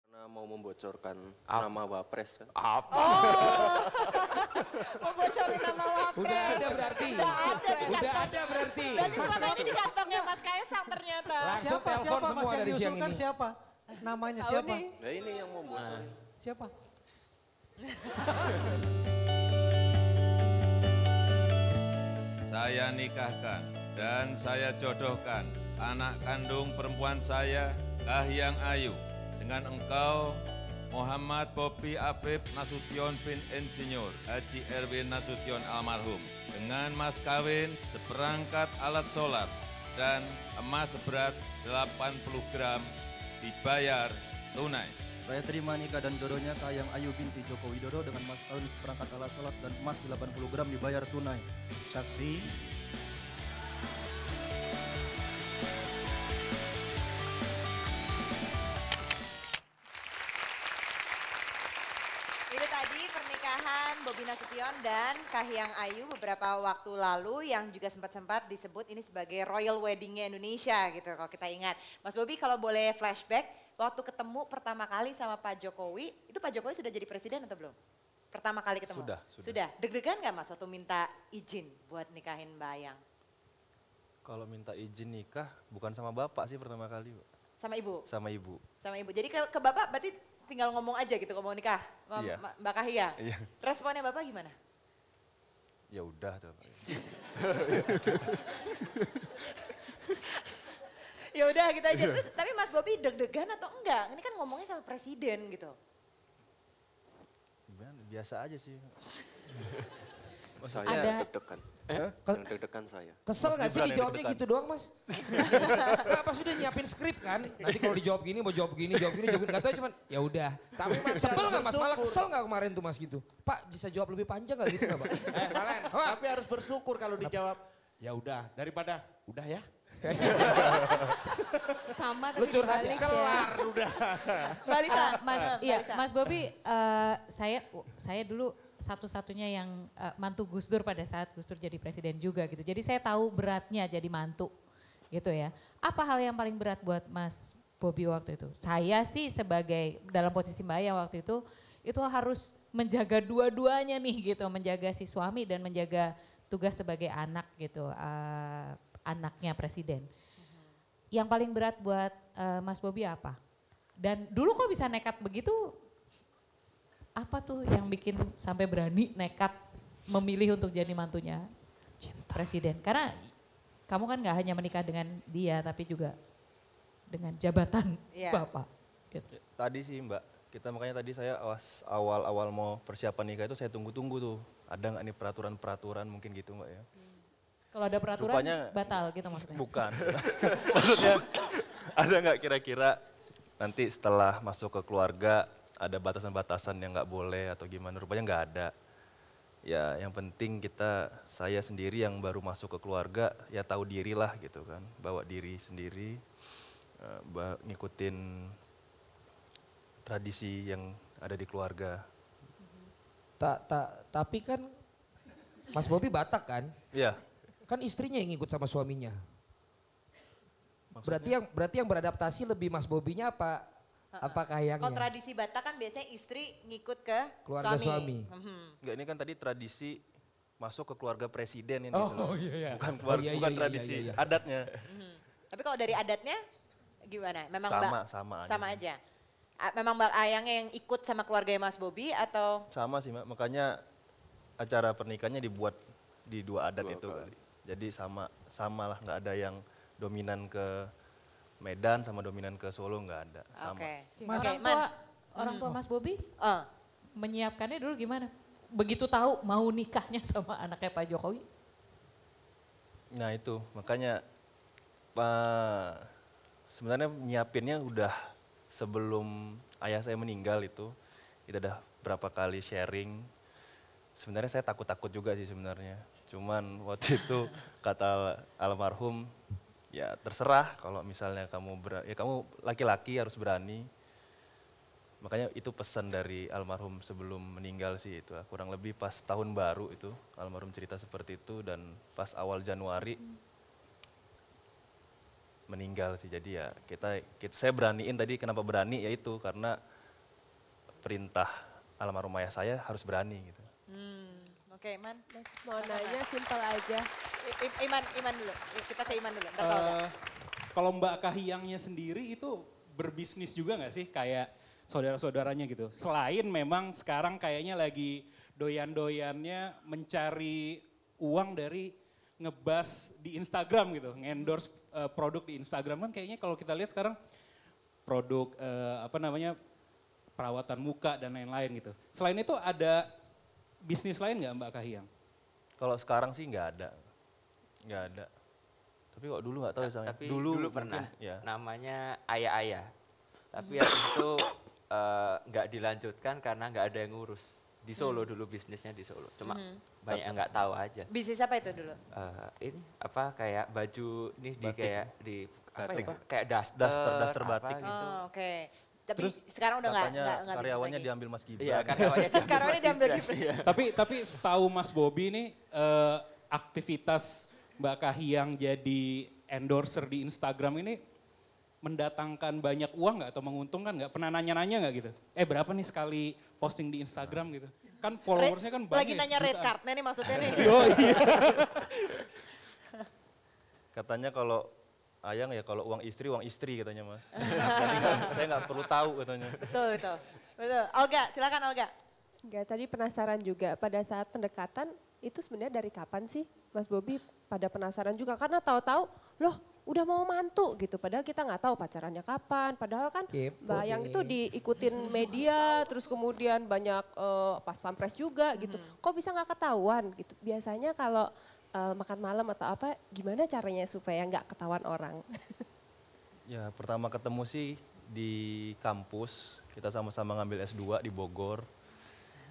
Karena mau membocorkan nama Wapres kan.
Apa?
Mau bocorin nama Wapres.
Udah ada berarti.
Udah ada
Udah ada berarti.
Berarti selama ini di kantongnya Mas Kaisang ternyata.
Langsung
Siapa, siapa
semua
mas yang diusulkan siapa? Namanya
Tahu
siapa?
nih.
Nah ini yang mau bocorin.
Siapa?
Saya nikahkan dan saya jodohkan anak kandung perempuan saya, Kahiyang Ayu, dengan engkau, Muhammad Bobi Afif Nasution bin Insinyur Haji Erwin Nasution almarhum, dengan mas kawin seperangkat alat sholat dan emas seberat 80 gram dibayar tunai.
Saya terima nikah dan jodohnya Kahiyang Ayu binti Joko Widodo dengan mas kawin seperangkat alat sholat dan emas 80 gram dibayar tunai. Saksi
Nasution dan Kahiyang Ayu beberapa waktu lalu yang juga sempat-sempat disebut ini sebagai royal weddingnya Indonesia gitu kalau kita ingat. Mas Bobi kalau boleh flashback, waktu ketemu pertama kali sama Pak Jokowi, itu Pak Jokowi sudah jadi presiden atau belum? Pertama kali ketemu?
Sudah, sudah.
Sudah. Deg-degan nggak Mas waktu minta izin buat nikahin Mbak Ayang?
Kalau minta izin nikah bukan sama bapak sih pertama kali, Pak.
Sama Ibu?
sama ibu.
Sama Ibu. Jadi ke, ke Bapak berarti tinggal ngomong aja gitu kalau mau nikah sama
Iya.
Ma- Mbak Kahiyang?
Iya.
Responnya Bapak gimana?
Ya udah tuh.
ya udah gitu aja. Terus tapi Mas Bobi deg-degan atau enggak? Ini kan ngomongnya sama presiden gitu.
Gimana? Biasa aja sih.
Saya
Ada-
deg-degan.
Eh?
Yang deg-degan saya.
Kesel
Mas
gak sih dijawabnya gitu doang mas? Gak pas udah nyiapin skrip kan? Nanti kalau dijawab gini, mau jawab gini, jawab gini, jawab gini. Gak tau cuman ya udah.
Tapi masih
Sebel
harus
gak mas? Malah kesel gak kemarin tuh mas gitu? Pak bisa jawab lebih panjang gak gitu gak pak?
Eh, Valen, tapi harus bersyukur kalau dijawab. Ya udah, daripada udah ya.
Sama
Lu
tapi
curhat
dibalik
ya?
Kelar udah.
Eh, Mas,
Mbak
iya. Mas Bobi, eh, saya saya dulu satu-satunya yang eh, mantu Gus Dur pada saat Gus Dur jadi presiden juga gitu. Jadi saya tahu beratnya jadi mantu gitu ya. Apa hal yang paling berat buat Mas Bobi waktu itu? Saya sih sebagai dalam posisi Mbak Aya waktu itu itu harus menjaga dua-duanya nih gitu, menjaga si suami dan menjaga tugas sebagai anak gitu, eh, anaknya presiden. Yang paling berat buat eh, Mas Bobi apa? Dan dulu kok bisa nekat begitu? Apa tuh yang bikin sampai berani nekat memilih untuk jadi mantunya presiden? Karena kamu kan nggak hanya menikah dengan dia, tapi juga dengan jabatan
Iya.
bapak. Gitu.
Tadi sih Mbak, kita makanya tadi saya awas awal-awal mau persiapan nikah itu saya tunggu-tunggu tuh. Ada nggak nih peraturan-peraturan mungkin gitu Mbak ya?
Kalau ada peraturan
Rupanya-
batal gitu maksudnya?
Bukan. Maksudnya ada nggak kira-kira nanti setelah masuk ke keluarga ada batasan-batasan yang nggak boleh atau gimana? Rupanya nggak ada. Ya yang penting kita, saya sendiri yang baru masuk ke keluarga ya tahu diri lah gitu kan. Bawa diri sendiri, ba- ngikutin tradisi yang ada di keluarga.
Tak, tak, tapi kan Mas Bobi Batak kan?
Iya.
Kan istrinya yang ngikut sama suaminya. Berarti yang berarti yang beradaptasi lebih Mas Bobinya apa apakah yang
Kalau tradisi Batak kan biasanya istri ngikut ke
Keluarga
suami.
suami.
Mhm.
Enggak ini kan tadi tradisi masuk ke keluarga presiden ini.
Oh,
gitu loh.
iya, iya.
Bukan,
Oh,
keluar-
iya, iya,
bukan
iya,
tradisi
iya, iya.
adatnya.
Mhm. Tapi kalau dari adatnya gimana? Memang
Sama,
Mbak-
sama aja
Sama aja. A- Memang Mbak Ayangnya yang ikut sama keluarga Mas Bobi atau
Sama sih, Mbak. Makanya acara pernikahannya dibuat di dua adat
Dua
itu
kali.
Jadi sama sama lah, nggak ada yang dominan ke Medan sama dominan ke Solo nggak ada. Sama.
Oke.
Mas,
Oke,
orang
Man.
tua, orang tua. Mas Bobi
Ah.
menyiapkannya dulu gimana? Begitu tahu mau nikahnya sama anaknya Pak Jokowi,
Nah itu makanya Pak sebenarnya nyiapinnya udah sebelum ayah saya meninggal itu kita udah berapa kali sharing. Sebenarnya saya takut-takut juga sih sebenarnya. Cuman waktu itu kata almarhum ya terserah kalau misalnya kamu ber, ya kamu laki-laki harus berani. Makanya itu pesan dari almarhum sebelum meninggal sih itu kurang lebih pas tahun baru itu almarhum cerita seperti itu dan pas awal Januari meninggal sih jadi ya kita, kita saya beraniin tadi kenapa berani yaitu karena perintah almarhum ayah saya harus berani gitu.
Hmm, Oke, Iman.
Mau nanya simpel aja.
I- I- Iman, Iman dulu. Kita ke Iman dulu. Ntar kalau
Mbak Kahiyangnya sendiri itu berbisnis juga nggak sih kayak saudara-saudaranya gitu? Selain memang sekarang kayaknya lagi doyan-doyannya mencari uang dari ngebas di Instagram gitu, ngendorse eh, produk di Instagram kan kayaknya kalau kita lihat sekarang produk eh, apa namanya perawatan muka dan lain-lain gitu. Selain itu ada bisnis lain nggak Mbak Kahiyang?
Kalau sekarang sih nggak ada, nggak ada. Tapi kok dulu nggak tahu ya saya.
Tapi dulu,
mungkin,
pernah,
ya.
namanya ayah-ayah. Tapi habis itu eh, nggak dilanjutkan karena nggak ada yang ngurus. Di Solo
Hmm.
dulu bisnisnya di Solo, cuma
Mhm.
banyak yang nggak tahu aja.
Bisnis apa itu dulu?
Eh, ini apa kayak baju ini di
Batik.
kayak di apa
Batik.
ya, kayak daster,
Daster, daster
apa
batik
gitu.
Oh, oke. Tapi
Terus
sekarang udah nggak nggak nggak
karyawannya
lagi.
diambil Mas Gibran.
Iya, karyawannya diambil
Karyawannya
Mas
diambil
Gibran.
Gibran.
tapi tapi setahu Mas Bobi nih eh, aktivitas Mbak Kahiyang jadi endorser di Instagram ini mendatangkan banyak uang nggak atau menguntungkan nggak? Pernah nanya-nanya nggak gitu? Eh berapa nih sekali posting di Instagram gitu? Kan followersnya kan banyak.
Lagi nanya red cardnya nih maksudnya nih.
Oh iya.
Katanya kalau Ayang ya kalau uang istri, uang istri katanya mas. Jadi saya nggak perlu tahu katanya.
betul, betul. Betul. Olga, silakan Olga.
Enggak, tadi penasaran juga pada saat pendekatan itu sebenarnya dari kapan sih Mas Bobi pada penasaran juga karena tahu-tahu loh udah mau mantu gitu padahal kita nggak tahu pacarannya kapan padahal kan
Kepo
Mbak Ayang
deh.
itu diikutin media terus kemudian banyak eh, pas pampres juga gitu kok bisa nggak ketahuan gitu biasanya kalau eh, makan malam atau apa gimana caranya supaya nggak ketahuan orang
Ya pertama ketemu sih di kampus, kita sama-sama ngambil S2 di Bogor.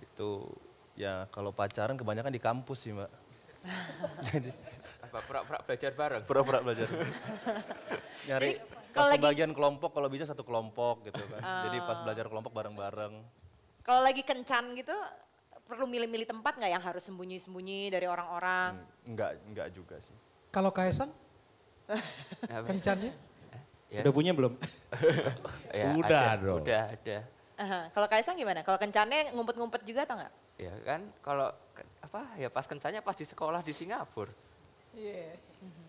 Itu ya kalau pacaran kebanyakan di kampus sih mbak. Jadi
Apa pura-pura belajar bareng?
pura-pura belajar. Nyari
kalau
bagian kelompok kalau bisa satu kelompok gitu kan. Jadi pas
Ah.
belajar kelompok bareng-bareng.
Kalau lagi kencan gitu, perlu milih-milih tempat nggak yang harus sembunyi-sembunyi dari orang-orang?
Enggak, enggak juga sih.
Kalau Kaisang, kencannya?
Ya.
Udah punya belum?
Ya,
Udah
ada,
dong.
Udah ada.
Aha. Kalau Kaisang gimana? Kalau kencannya ngumpet-ngumpet juga atau nggak?
Ya kan kalau apa ya pas kencannya pas di sekolah di Singapura.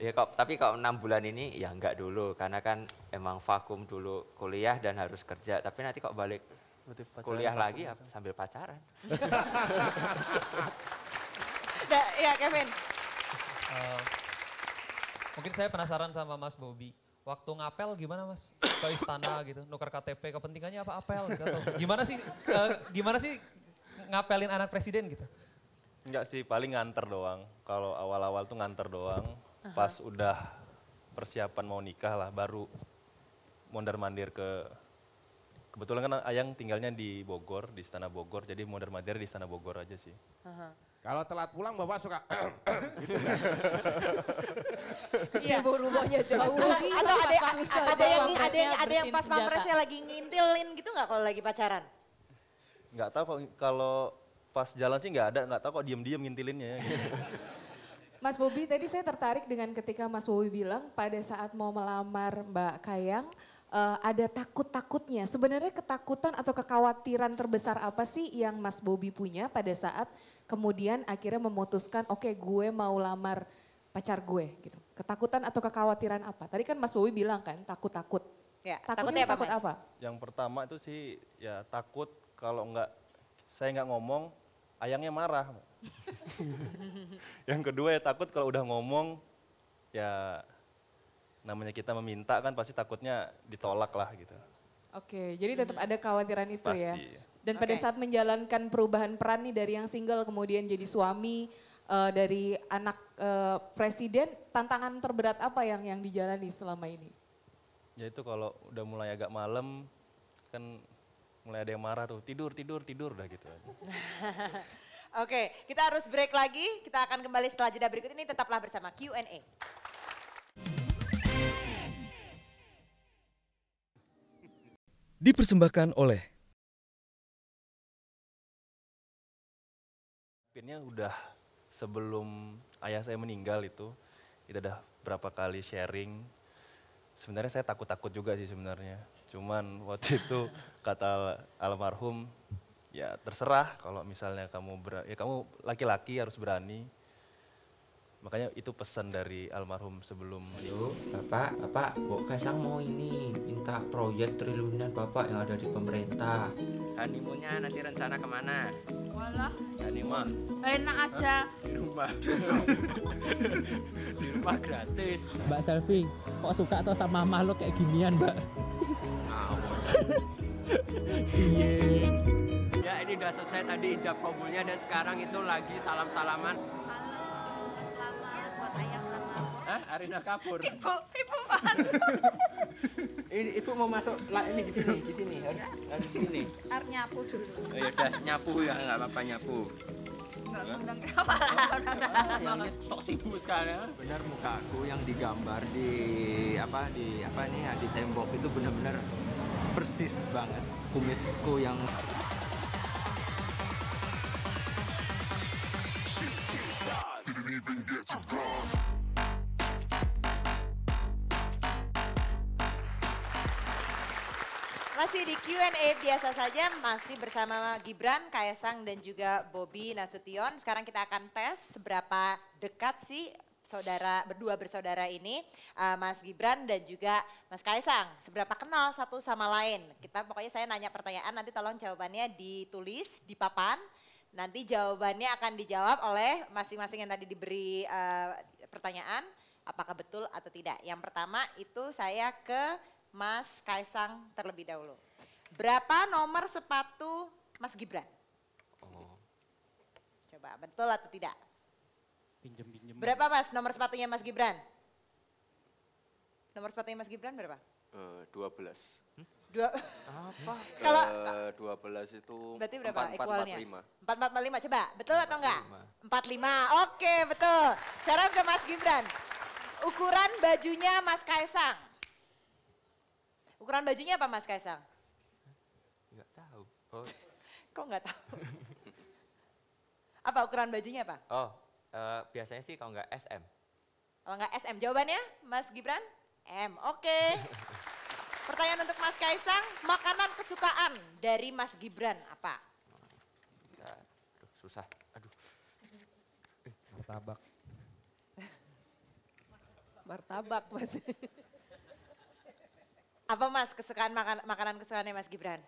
Ya kok tapi kalau enam bulan ini ya enggak dulu karena kan emang vakum dulu kuliah dan harus kerja. Tapi nanti kok balik
Berarti pacaran
kuliah lagi ya sambil pacaran.
Da- ya Kevin.
Eh, mungkin saya penasaran sama Mas Bobi. Waktu ngapel gimana Mas? Ke istana gitu, nuker KTP, kepentingannya apa apel gitu atau gimana sih eh, gimana sih ngapelin anak presiden gitu?
Enggak sih, paling nganter doang. Kalau awal-awal tuh nganter doang. Pas udah persiapan mau nikah lah, baru mondar-mandir ke... Kebetulan kan Ayang tinggalnya di Bogor, di Istana Bogor. Jadi mondar-mandir di Istana Bogor aja sih.
Kalau telat pulang bapak suka
Iya.
Ibu rumahnya jauh.
Atau ada,
Susah,
ada yang ada yang ada yang pas
senjata.
pampresnya lagi ngintilin gitu nggak kalau lagi pacaran?
Nggak tahu kalau- kalau pas jalan sih nggak ada, nggak tahu kok diem-diem ngintilinnya. Gitu.
Mas Bobi, tadi saya tertarik dengan ketika Mas Bobi bilang pada saat mau melamar Mbak Kayang, eh, ada takut-takutnya. Sebenarnya ketakutan atau kekhawatiran terbesar apa sih yang Mas Bobi punya pada saat kemudian akhirnya memutuskan, oke gue mau lamar pacar gue gitu. Ketakutan atau kekhawatiran apa? Tadi kan Mas Bobi bilang kan takut-takut.
Ya,
Takutnya
takutnya apa,
takut
Mas?
apa?
Yang pertama itu sih ya takut kalau nggak saya nggak ngomong ayangnya marah. yang kedua ya takut kalau udah ngomong ya namanya kita meminta kan pasti takutnya ditolak lah gitu.
Oke, jadi tetap ada kekhawatiran itu ya.
Pasti.
Dan pada saat menjalankan perubahan peran nih dari yang single kemudian jadi suami eh, dari anak eh, presiden, tantangan terberat apa yang yang dijalani selama ini?
Ya itu kalau udah mulai agak malam kan mulai ada yang marah tuh tidur tidur tidur udah gitu.
Oke, kita harus break lagi. Kita akan kembali setelah jeda berikut ini. Tetaplah bersama Q&A.
Dipersembahkan oleh
Pinnya udah sebelum ayah saya meninggal itu kita udah berapa kali sharing. Sebenarnya saya takut-takut juga sih sebenarnya. Cuman waktu itu kata almarhum ya terserah kalau misalnya kamu ber, ya kamu laki-laki harus berani. Makanya itu pesan dari almarhum sebelum
Halo, Bapak, Bapak, Mbok Kaisang mau ini, minta proyek triliunan Bapak yang ada di pemerintah. Honeymoonnya nanti rencana ke mana?
Walah,
Honeymoon.
enak aja.
Di rumah. di rumah gratis.
Mbak Selfie, kok suka tuh sama makhluk kayak ginian, Mbak?
Ya ini udah selesai tadi ijab kabulnya dan sekarang itu lagi
ayah sama.
Hah? Arina kabur.
Ibu, ibu masuk.
Ini ibu mau masuk lah ini di sini, di sini harus harus di sini.
Ntar nyapu dulu.
Oh, ya udah nyapu ya nggak apa-apa nyapu.
Enggak ngundang kenapa lah.
Ah, yang ini sok sibuk sekali. ah. Benar mukaku yang digambar di apa di apa nih ya, di tembok itu benar-benar persis banget kumisku yang
Masih di Q&A biasa saja, masih bersama Gibran, Kaisang dan juga Bobby Nasution. Sekarang kita akan tes seberapa dekat sih saudara berdua bersaudara ini, eh, Mas Gibran dan juga Mas Kaisang. Seberapa kenal satu sama lain? Kita pokoknya saya nanya pertanyaan, nanti tolong jawabannya ditulis di papan. Nanti jawabannya akan dijawab oleh masing-masing yang tadi diberi eh, pertanyaan, apakah betul atau tidak. Yang pertama itu saya ke Mas Kaisang terlebih dahulu. Berapa nomor sepatu Mas Gibran? Coba betul atau tidak?
Pinjem pinjem.
Berapa Mas nomor sepatunya Mas Gibran? Nomor sepatunya Mas Gibran berapa?
Eh, 12.
Dua.
Apa?
Kalau
12 itu
berarti berapa
4, 4,
equalnya?
4, 5.
4, 4, 5 coba betul atau enggak? 45, oke betul. Sekarang ke Mas Gibran. Ukuran bajunya Mas Kaisang. Ukuran bajunya apa Mas Kaisang?
nggak tahu. Oh,
Kok nggak tahu? apa ukuran bajunya apa?
oh eh, biasanya sih kalau nggak SM.
Kalau nggak SM, jawabannya Mas Gibran? M, oke. Pertanyaan untuk Mas Kaisang, makanan kesukaan dari Mas Gibran apa?
Aduh, susah. Aduh.
Martabak.
Martabak mas.
Apa Mas kesukaan makan, makanan kesukaannya Mas Gibran?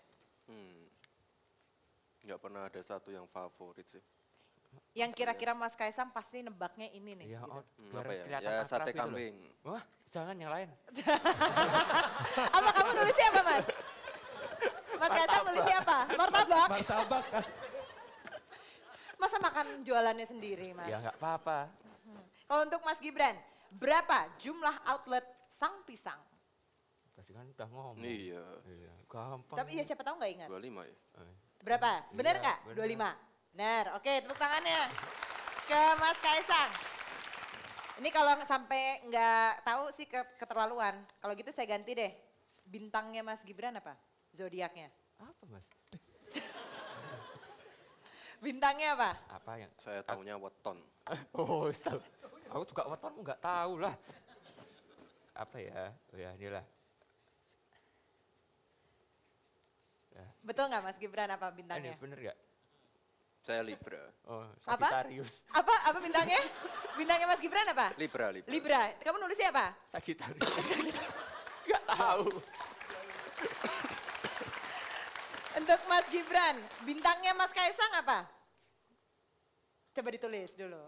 Hmm. Nggak pernah ada satu yang favorit sih.
Yang kira-kira Mas Kaisang pasti nebaknya ini nih.
Ya,
gitu.
oh,
Hmm, apa ya? Ya, sate
gitu
kambing.
Wah, jangan yang lain.
apa kamu nulisnya apa Mas? Mas Kaisang nulisnya apa? Martabak?
Martabak.
Masa makan jualannya sendiri Mas?
Ya nggak apa-apa.
Kalau untuk Mas Gibran, berapa jumlah outlet Sang Pisang?
Kan udah ngomong.
Iya.
Iya, gampang.
Tapi ya siapa tahu nggak ingat.
25 ya?
Berapa? Benar
Iya,
nggak?
benar.
25. Benar. Oke, tepuk tangannya ke Mas Kaisang. Ini kalau sampai nggak tahu sih ke keterlaluan. Kalau gitu saya ganti deh. Bintangnya Mas Gibran apa? Zodiaknya.
Apa mas?
Bintangnya apa?
Apa yang?
Saya tahunya weton.
Oh, tahu. Aku juga weton nggak tahu lah. Apa ya? Oh ya inilah. Ya.
Betul nggak Mas Gibran apa bintangnya?
Ini bener nggak?
Saya Libra.
Oh, Sagittarius.
Apa? Apa, apa bintangnya? Bintangnya Mas Gibran apa?
Libra, Libra.
Libra. Kamu nulisnya apa?
Sagittarius. gak tahu.
Untuk Mas Gibran, bintangnya Mas Kaisang apa? Coba ditulis dulu.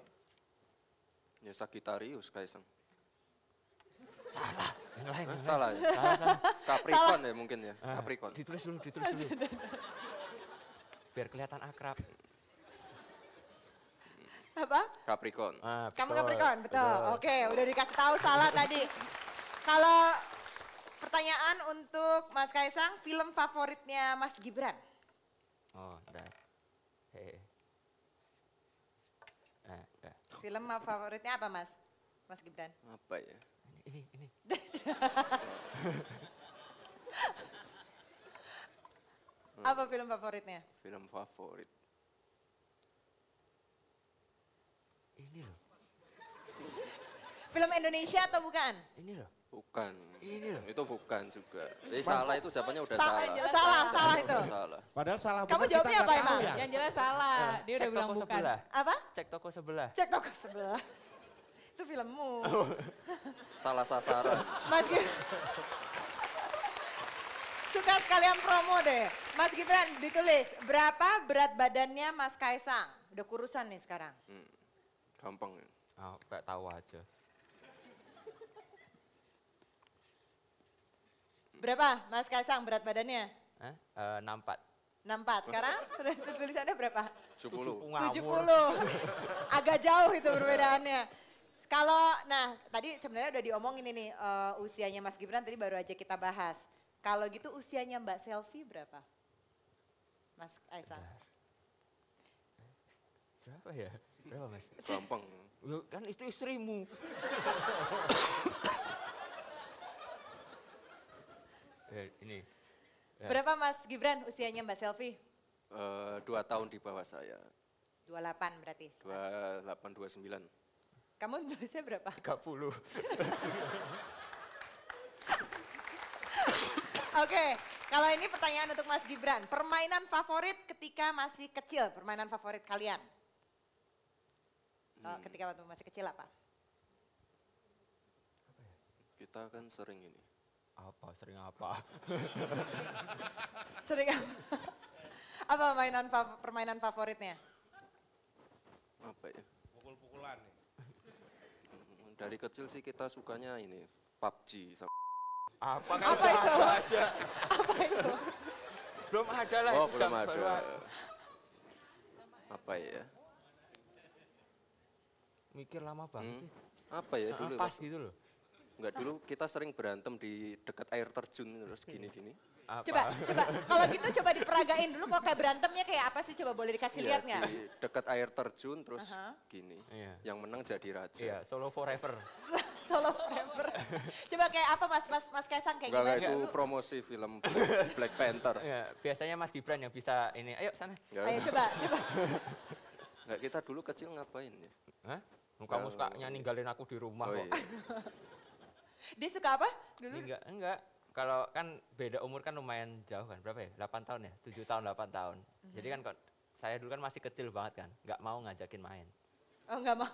Ya Sagittarius Kaisang.
Salah, yang lain. yang
Salah
lain.
ya?
Salah, salah.
Capricorn ya mungkin ya,
Ah,
Capricorn.
Ditulis dulu, ditulis dulu. Biar kelihatan akrab.
Apa?
Capricorn.
Ah,
Kamu Capricorn, betul.
betul.
Oke, udah dikasih tahu salah tadi. Kalau pertanyaan untuk Mas Kaisang, film favoritnya Mas Gibran?
Oh, udah. Hei. Eh, udah.
Film favoritnya apa Mas? Mas Gibran?
Apa ya?
Ini, ini.
apa film favoritnya?
Film favorit.
Ini loh.
Film Indonesia atau bukan?
Ini loh.
Bukan.
Ini loh.
Itu bukan juga. Jadi
Mas-
salah itu jawabannya udah
Salah,
salah.
salah, salah itu.
Salah.
Padahal salah
Kamu jawabnya
kita
apa emang?
ya.
Yang jelas salah.
Eh,
Dia udah bilang bukan.
sebelah.
Apa?
Cek toko sebelah.
Cek toko sebelah. Itu filmmu.
Salah sasaran.
Mas Gibran. Suka sekalian promo deh. Mas Gibran ditulis, berapa berat badannya Mas Kaisang? Udah kurusan nih sekarang.
Hmm, gampang ya.
Oh, kayak tahu aja.
Berapa Mas Kaisang berat badannya?
Hah? Eh, 64.
64. Sekarang sudah tulisannya berapa?
70.
70. Agak jauh itu perbedaannya. Kalau, nah tadi sebenarnya udah diomongin ini eh, usianya Mas Gibran tadi baru aja kita bahas. Kalau gitu usianya Mbak Selfie berapa? Mas Kaisang.
Berapa ya? Berapa mas?
Gampang.
Kan itu istrimu. Eh, ini. Ya.
Berapa Mas Gibran usianya Mbak Selfie?
Eh, dua tahun di bawah saya.
28 berarti.
28, 29.
Kamu nulisnya berapa?
30.
Oke, kalau ini pertanyaan untuk Mas Gibran. Permainan favorit ketika masih kecil, permainan favorit kalian? Kalau ketika waktu masih kecil apa?
Kita kan sering ini.
Apa? Sering apa?
Sering apa? apa mainan fa- permainan favoritnya?
Apa ya?
Pukul-pukulan nih.
Dari kecil sih kita sukanya ini. PUBG sama
Apa
Apa itu?
ada aja. Belum ada lah.
Oh,
itu
belum ada.
baru
Apa ya?
Mikir lama banget
Hmm,
sih.
Apa ya dulu?
pas
Pak?
gitu loh.
Enggak dulu kita sering berantem di dekat air terjun terus gini-gini.
Coba, coba. Kalau gitu coba diperagain dulu kok kayak berantemnya kayak apa sih? Coba boleh dikasih
Iya,
lihat nggak?
di dekat air terjun terus
Aha.
gini.
Iya.
Yang menang jadi raja.
Iya, solo forever.
Solo forever. coba kayak apa Mas Mas Mas Kaisang kayak
Enggak
gimana?
itu promosi film Black Panther.
Ya, biasanya Mas Gibran yang bisa ini. Ayo sana.
Enggak.
Ayo coba, coba.
Enggak kita dulu kecil ngapain ya?
Hah? Kamu sukanya ninggalin aku di rumah
Oh
kok.
iya.
Dia suka apa dulu?
Enggak, enggak. Kalau kan beda umur kan lumayan jauh kan, berapa ya? 8 tahun ya? 7 tahun, 8 tahun. Jadi kan kok saya dulu kan masih kecil banget kan, nggak mau ngajakin main.
Oh enggak mau.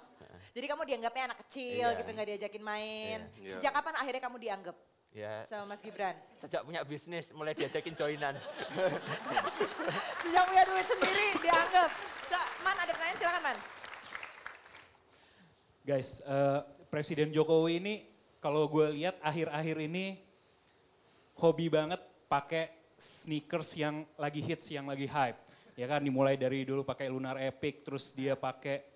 Jadi kamu dianggapnya anak kecil
Iya.
gitu nggak diajakin main.
Iya.
Sejak kapan akhirnya kamu dianggap
Ya,
sama Mas Gibran?
sejak punya bisnis mulai diajakin joinan.
Sejak punya duit sendiri dianggap. Man ada pertanyaan silakan Man.
Guys, eh, Presiden Jokowi ini kalau gue lihat akhir-akhir ini hobi banget pakai sneakers yang lagi hits, yang lagi hype. Ya kan dimulai dari dulu pakai Lunar Epic, terus dia pakai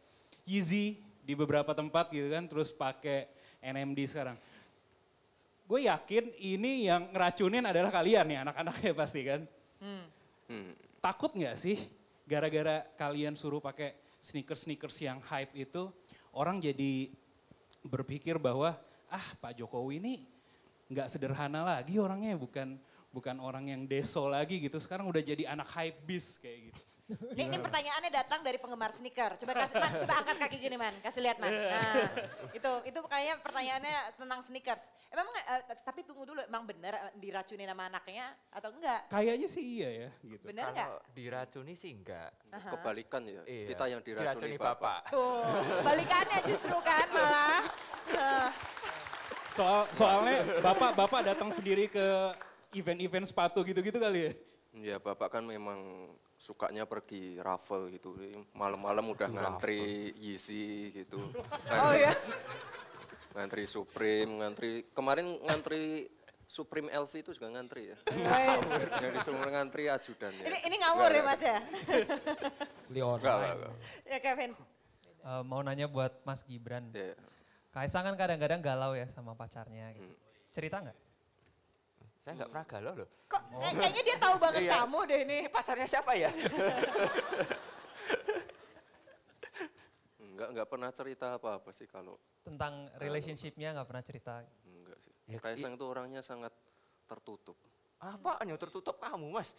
Yeezy di beberapa tempat gitu kan, terus pakai NMD sekarang. Gue yakin ini yang ngeracunin adalah kalian ya anak-anaknya pasti kan.
Hmm.
Takut nggak sih gara-gara kalian suruh pakai sneakers-sneakers yang hype itu orang jadi berpikir bahwa ah Pak Jokowi ini nggak sederhana lagi orangnya bukan bukan orang yang deso lagi gitu sekarang udah jadi anak hype bis kayak gitu.
Ini, ini pertanyaannya datang dari penggemar sneaker. Coba kasih, Man, coba angkat kaki gini man, kasih lihat man. Nah, itu itu kayaknya pertanyaannya tentang sneakers. Emang eh, tapi tunggu dulu, emang bener eh, diracunin sama anaknya atau enggak?
Kayaknya sih iya ya gitu.
Bener nggak?
Diracuni sih enggak.
Aha.
Kebalikan ya.
Iya,
Kita yang diracuni, bapak.
Tuh, balikannya justru kan malah.
Soal soalnya bapak bapak datang sendiri ke event-event sepatu gitu-gitu kali ya.
Ya bapak kan memang sukanya pergi raffle gitu. Malam-malam udah ngantri Yeezy gitu.
Oh ya?
Ngantri Supreme, ngantri kemarin ngantri Supreme LV itu juga ngantri ya.
Wes.
Yang disuruh ngantri ajudan ya.
Ini, ini ngawur ya mas ya?
Enggak, enggak.
ya Kevin.
Eh, mau nanya buat Mas Gibran.
Iya.
Kaisang kan kadang-kadang galau ya sama pacarnya gitu.
Hmm.
Cerita nggak?
Saya nggak pernah galau loh.
Kok kayak- kayaknya dia tahu banget
Iya.
kamu deh ini.
Pacarnya siapa ya?
Enggak, enggak pernah cerita apa-apa sih kalau
Tentang relationship-nya nggak pernah cerita.
enggak sih.
Ya,
Kaisang itu orangnya sangat tertutup.
Apaan yang tertutup kamu mas?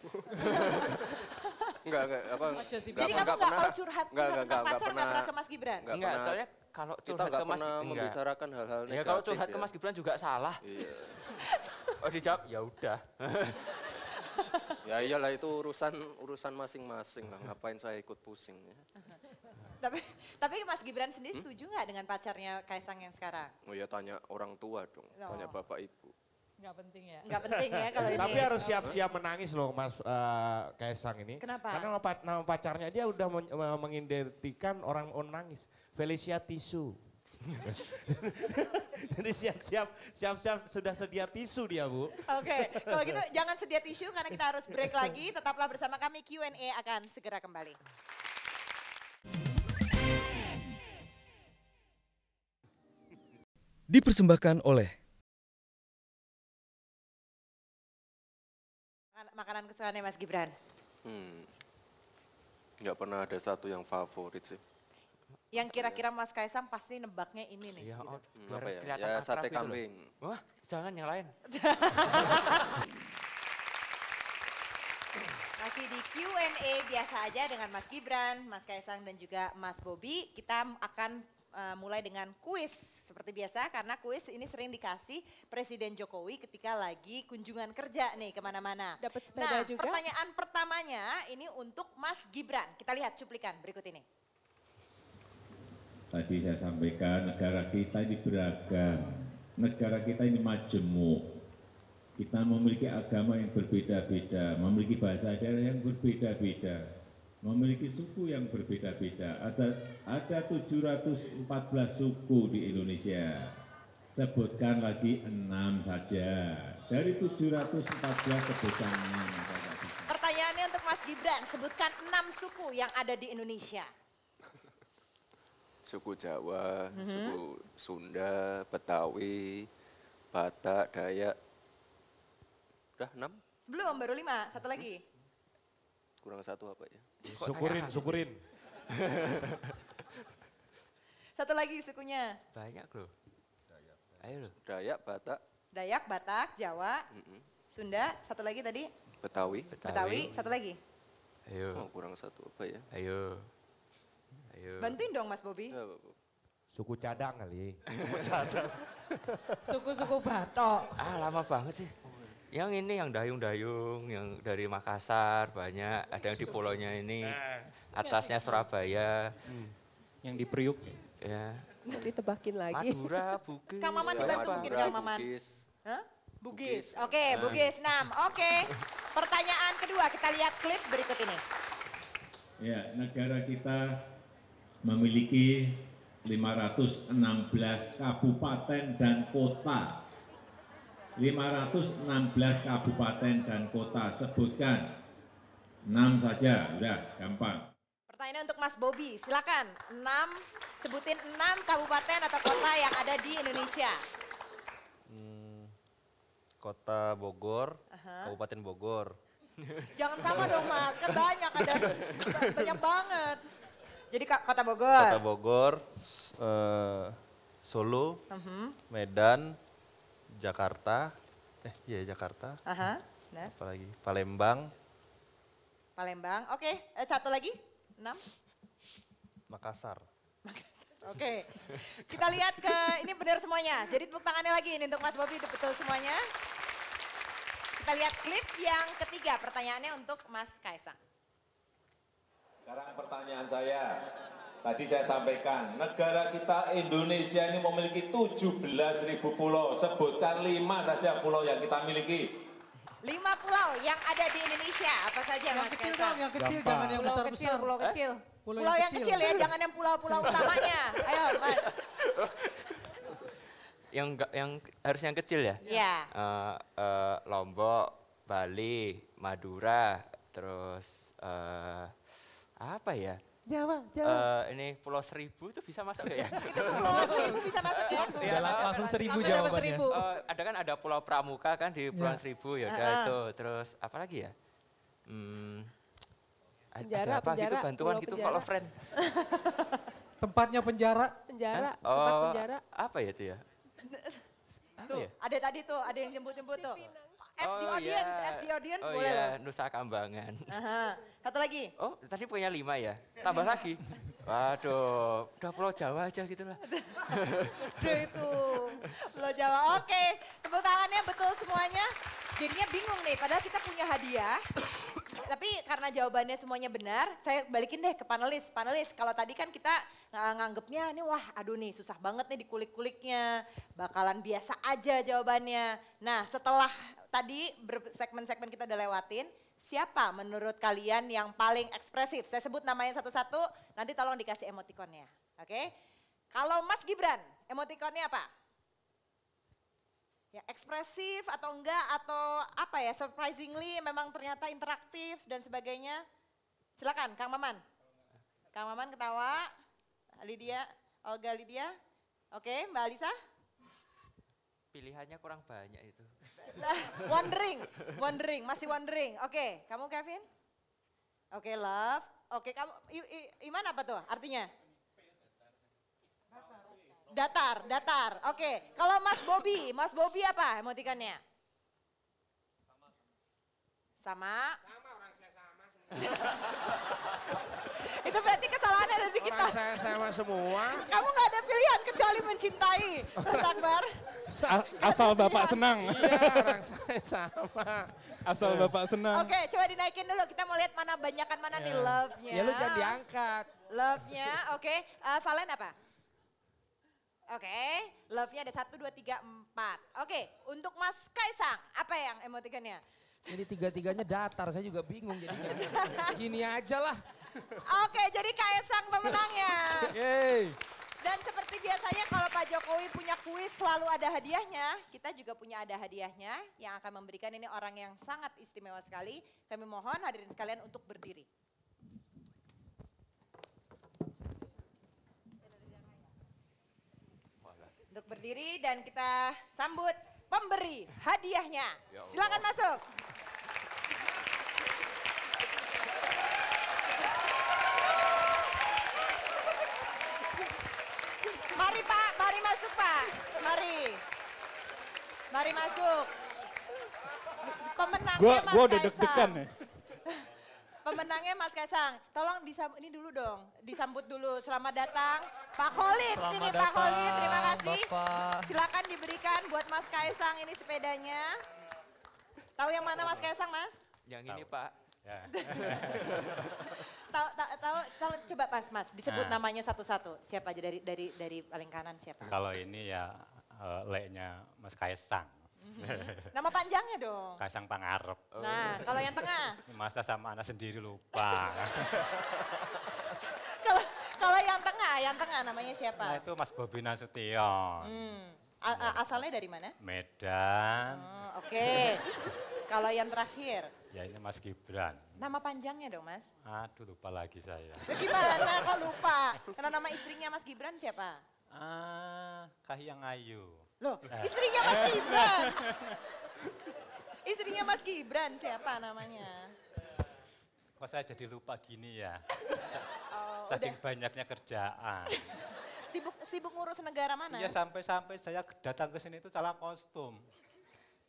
Enggak, enggak, apa?
Jadi
enggak-
kamu
enggak pernah-
kalau curhat,
enggak,
curhat
enggak,
tentang
enggak
pacar nggak pernah ke Mas Gibran?
enggak
Enggak,
pernah-
soalnya kalau
kita
curhat
enggak
ke Mas
pernah
enggak.
membicarakan hal-hal negatif.
Ya kalau curhat ke
ya.
Mas Gibran juga salah.
Iya.
Oh dijawab, ya udah.
Ya iyalah itu urusan urusan masing-masing lah. Ngapain saya ikut pusing ya.
Tapi tapi Mas Gibran sendiri setuju nggak dengan pacarnya Kaisang yang sekarang?
Oh ya tanya orang tua dong, tanya
Oh.
bapak ibu.
Nggak penting ya.
Nggak penting ya kalau ini.
Tapi harus siap-siap menangis loh Mas eh, Kaisang ini.
Kenapa?
Karena nama, pa- nama pacarnya dia udah men- me- mengidentikan orang menangis. Felicia Tisu. Jadi siap-siap, siap-siap sudah sedia tisu dia bu.
Oke, kalau gitu jangan sedia tisu karena kita harus break lagi. Tetaplah bersama kami Q&A akan segera kembali.
Dipersembahkan oleh
Makanan kesukaannya Mas Gibran.
Hmm. Nggak pernah ada satu yang favorit sih.
Yang kira-kira Mas Kaisang pasti nebaknya ini nih.
Ya,
gitu.
oh,
Hmm, apa ya? Ya, sate
gitu
kambing.
Wah, jangan yang lain.
Masih di Q&A biasa aja dengan Mas Gibran, Mas Kaisang dan juga Mas Bobi. Kita akan uh, mulai dengan kuis seperti biasa karena kuis ini sering dikasih Presiden Jokowi ketika lagi kunjungan kerja nih ke mana-mana.
Dapat sepeda
nah,
juga?
pertanyaan pertamanya ini untuk Mas Gibran. Kita lihat cuplikan berikut ini.
Tadi saya sampaikan negara kita ini beragam, negara kita ini majemuk. Kita memiliki agama yang berbeda-beda, memiliki bahasa daerah yang berbeda-beda, memiliki suku yang berbeda-beda. Ada ada 714 suku di Indonesia. Sebutkan lagi enam saja. Dari 714 sebutkan enam.
Pertanyaannya untuk Mas Gibran, sebutkan enam suku yang ada di Indonesia.
Suku Jawa,
Mhm.
suku Sunda, Betawi, Batak, Dayak. Udah enam?
Sebelum baru lima, satu lagi.
Kurang satu apa ya?
Syukurin, syukurin.
Satu lagi sukunya.
Banyak loh. Ayo loh.
Dayak, Batak,
Dayak, Batak, Jawa,
mm-mm,
Sunda, satu lagi tadi
Betawi.
Betawi, satu lagi.
Ayo. Oh, kurang satu apa ya?
Ayo. Ayo.
Bantuin dong Mas Bobi.
Suku cadang kali.
Suku cadang.
Suku-suku Batok.
Ah lama banget sih. Yang ini yang dayung-dayung, yang dari Makassar banyak, ada yang di pulaunya ini, atasnya Surabaya.
Yang di Priuk.
Ya.
Ditebakin lagi.
Madura, Bugis.
Kang Maman dibantu mungkin Kang Maman.
Bugis.
Hah? Bugis.
Bugis.
Oke,
Ah.
Bugis 6. Oke. Pertanyaan kedua, kita lihat klip berikut ini.
Ya, negara kita memiliki 516 kabupaten dan kota. 516 kabupaten dan kota, sebutkan. 6 saja, udah gampang.
Pertanyaan untuk Mas Bobi, silakan. 6, sebutin 6 kabupaten atau kota yang ada di Indonesia.
Hmm, Kota Bogor,
Aha.
Kabupaten Bogor.
Jangan sama dong Mas, kan banyak ada banyak banget. Jadi Kota Bogor.
Kota Bogor, eh, Solo,
Mhm.
Medan, Jakarta, eh iya Jakarta,
Aha, benar.
apalagi Palembang,
Palembang. Oke, eh, satu lagi. 6.
Makassar.
Oke. Kita lihat ke ini benar semuanya. Jadi tepuk tangannya lagi ini untuk Mas Bobi betul semuanya. Kita lihat klip yang ketiga. Pertanyaannya untuk Mas Kaisang.
Sekarang pertanyaan saya, tadi saya sampaikan, negara kita Indonesia ini memiliki 17.000 pulau. Sebutkan lima saja pulau yang kita miliki.
Lima pulau yang ada di Indonesia, apa saja
Yang
Mas
kecil
Kaisang?
dong, yang kecil, jangan yang
Pulau
besar-besar.
kecil, pulau
Eh?
kecil.
Pulau,
Pulau yang kecil ya, jangan yang pulau-pulau utamanya. Ayo Mas.
Yang yang harus yang kecil ya?
Iya.
Eh, eh, Lombok, Bali, Madura, terus eh, apa ya?
Jawa,
Eh, ini Pulau Seribu itu bisa masuk nggak ya?
Pulau Seribu bisa masuk ya?
Iya,
Udah
lah,
langsung seribu
Langsung
jawabannya.
seribu.
Eh, ada kan ada Pulau Pramuka kan di Pulau
Ya.
Seribu ya udah
Ah.
itu. Terus apa lagi ya? Hmm,
Penjara,
ada apa gitu
penjara,
bantuan
pulau
gitu
penjara.
kalau friend.
Tempatnya penjara.
Penjara, tempat
Oh,
penjara.
Apa ya itu ya? Apa
Tuh,
ya?
ada tadi tuh, ada yang jemput-jemput tuh. As the
Oh,
audience,
iya.
as the audience
oh,
boleh
iya. Nusa Kambangan.
Aha. Satu lagi.
Oh, tadi punya lima ya? Tambah lagi? Waduh, udah Pulau Jawa aja gitu lah.
Udah itu.
Pulau Jawa. Oke, tepuk tangannya betul semuanya. Jadinya bingung nih, padahal kita punya hadiah. Tapi karena jawabannya semuanya benar, saya balikin deh ke panelis. Panelis, kalau tadi kan kita ng- nganggepnya ini wah aduh nih susah banget nih dikulik-kuliknya. Bakalan biasa aja jawabannya. Nah setelah tadi segmen-segmen kita udah lewatin, siapa menurut kalian yang paling ekspresif? Saya sebut namanya satu-satu, nanti tolong dikasih emotikonnya. Oke? Kalau Mas Gibran, emotikonnya apa? Ya ekspresif atau enggak atau apa ya surprisingly memang ternyata interaktif dan sebagainya. Silakan Kang Maman. Kang Maman ketawa. Lydia, Olga Lydia. Oke, Mbak Alisa.
Pilihannya kurang banyak itu.
wondering, wondering, masih wondering. Oke, kamu Kevin? Oke, love. Oke, kamu I- I- Iman apa tuh artinya? Datar, datar. Oke, kalau Mas Bobby, Mas Bobby apa emotikannya? Sama. Itu berarti kesalahan ada di kita.
Orang saya sama semua.
Kamu nggak ada pilihan kecuali mencintai, Mas Akbar.
Asal bapak senang.
Iya, orang saya sama.
Asal bapak senang.
Oke, coba dinaikin dulu. Kita mau lihat mana banyakan mana nih love-nya.
Ya lu jangan diangkat.
Love-nya, oke. Eh, Valen apa? Oke, love-nya ada satu, dua, tiga, empat. Oke, untuk Mas Kaisang, apa yang emotikannya?
Ini tiga-tiganya datar, saya juga bingung jadinya. Gini aja lah.
Oke, jadi Kaisang pemenangnya.
Yeay.
Dan seperti biasanya kalau Pak Jokowi punya kuis selalu ada hadiahnya, kita juga punya ada hadiahnya yang akan memberikan ini orang yang sangat istimewa sekali. Kami mohon hadirin sekalian untuk berdiri. Untuk berdiri dan kita sambut pemberi hadiahnya.
Ya.
Silakan masuk. Mari Pak, mari masuk Pak. Mari. Mari masuk. Pemenangnya
Gua
Mas
gua udah deg-degan ya.
Pemenangnya Mas Kaisang. Tolong disam, ini dulu dong, disambut dulu. Selamat datang Pak Khalid.
Selamat
ini Pak
datang,
Khalid, terima kasih.
Bapak.
Silakan diberikan buat Mas Kaisang ini sepedanya. Tahu yang mana Mas Kaisang, Mas?
Yang ini Pak.
Tahu, tahu, tahu, tahu, coba Mas, Mas, disebut
Nah.
namanya satu-satu. Siapa aja dari dari dari paling kanan siapa?
Kalau ini ya eh, leknya Mas Kaisang.
Mhm. Nama panjangnya dong.
Kaisang Pangarep.
Nah, kalau yang tengah?
Masa sama anak sendiri lupa.
Kalau kalau yang tengah, yang tengah namanya
nah
siapa?
itu Mas Bobi Nasution.
Hmm. A- asalnya dari mana?
Medan.
Oh, Oke. Kalau yang terakhir,
Ya ini Mas Gibran.
nama panjangnya dong Mas.
Aduh lupa lagi saya.
Gimana kok lupa? Karena nama istrinya Mas Gibran siapa?
Ah, Kahiyang Ayu.
Loh,
Eh.
istrinya Mas Gibran. Istrinya Mas Gibran siapa namanya?
Kok saya jadi lupa gini ya?
Oh,
Saking
udah.
banyaknya kerjaan.
Sibuk sibuk ngurus negara mana?
Iya sampai-sampai saya datang ke sini itu salah kostum.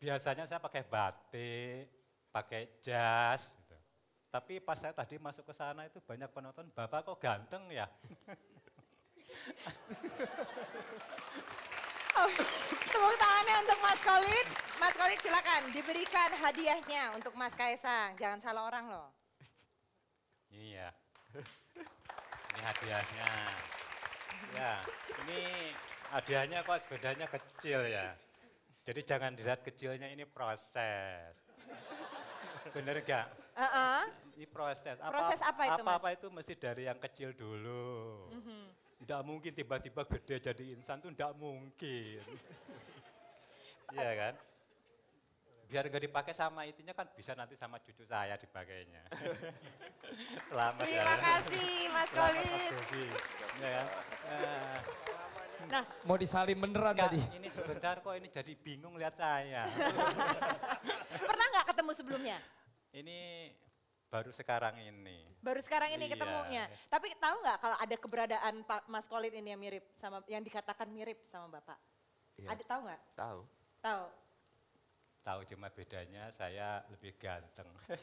Biasanya saya pakai batik, pakai jas. Gitu. Tapi pas saya tadi masuk ke sana itu banyak penonton, Bapak kok ganteng ya?
Oh, tepuk tangannya untuk Mas Khalid. Mas Khalid silakan diberikan hadiahnya untuk Mas Kaisang. Jangan salah orang loh.
Iya. Ini hadiahnya. Ya, ini hadiahnya kok sepedanya kecil ya. Jadi jangan dilihat kecilnya ini proses. Bener gak?
Heeh.
Ini proses.
Proses apa itu, Mas?
Apa-apa itu mesti dari yang kecil dulu.
Mhm.
Tidak mungkin tiba-tiba gede jadi insan tuh tidak mungkin. Iya kan? Biar nggak dipakai sama itunya kan bisa nanti sama cucu saya dipakainya. Selamat ya.
Terima kasih Mas
Bobi. Ya kan? Eh,
Nah,
Mau disalim beneran
Kak,
tadi.
ini sebentar kok ini jadi bingung lihat saya.
pernah nggak ketemu sebelumnya?
ini baru sekarang ini.
Baru sekarang ini
Iya.
ketemunya. Tapi tahu nggak kalau ada keberadaan Pak Mas Khalid ini yang mirip sama yang dikatakan mirip sama Bapak?
Iya.
Ada tahu nggak?
Tahu.
Tahu.
Tahu cuma bedanya saya lebih ganteng.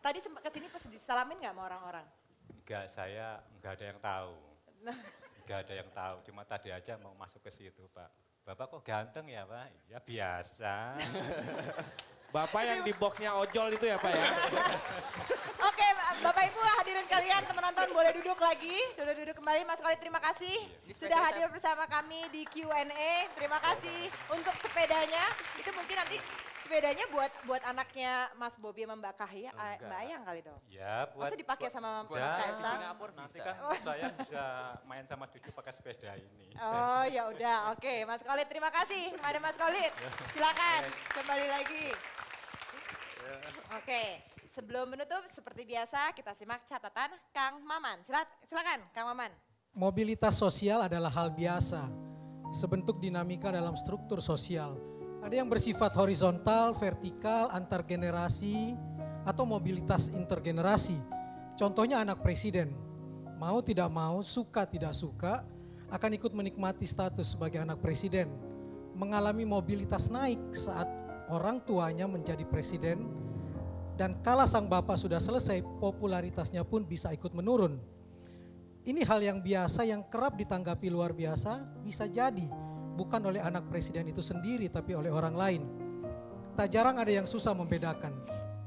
Tadi sempat ke sini pas disalamin nggak sama orang-orang?
Enggak, saya enggak ada yang tahu. Enggak ada yang tahu, cuma tadi aja mau masuk ke situ, Pak. Bapak kok ganteng ya, Pak? Ya biasa.
Bapak yang di boxnya ojol itu ya Pak ya?
Oke, Bapak Ibu hadirin kalian, teman nonton boleh duduk lagi. Duduk-duduk kembali, Mas Khalid terima kasih sudah hadir bersama kami di Q&A. Terima kasih untuk sepedanya. Itu mungkin nanti sepedanya buat buat anaknya Mas Bobi sama Mbak Kahya, eh,
enggak.
Mbak Ayang kali dong.
Ya, buat
Masa dipakai sama
buat
Mas
di
Kaisang?
Singapura Nanti kan saya bisa main sama cucu pakai sepeda ini.
Oh ya udah, oke Mas Khalid terima kasih. Ada Mas Khalid, silakan kembali lagi. Oke, sebelum menutup seperti biasa kita simak catatan Kang Maman. Sila- Silakan Kang Maman.
Mobilitas sosial adalah hal biasa, sebentuk dinamika dalam struktur sosial. Ada yang bersifat horizontal, vertikal, antar generasi, atau mobilitas intergenerasi. Contohnya anak presiden, mau tidak mau, suka tidak suka, akan ikut menikmati status sebagai anak presiden. Mengalami mobilitas naik saat orang tuanya menjadi presiden, dan kala sang bapak sudah selesai, popularitasnya pun bisa ikut menurun. Ini hal yang biasa yang kerap ditanggapi luar biasa bisa jadi bukan oleh anak presiden itu sendiri tapi oleh orang lain. Tak jarang ada yang susah membedakan.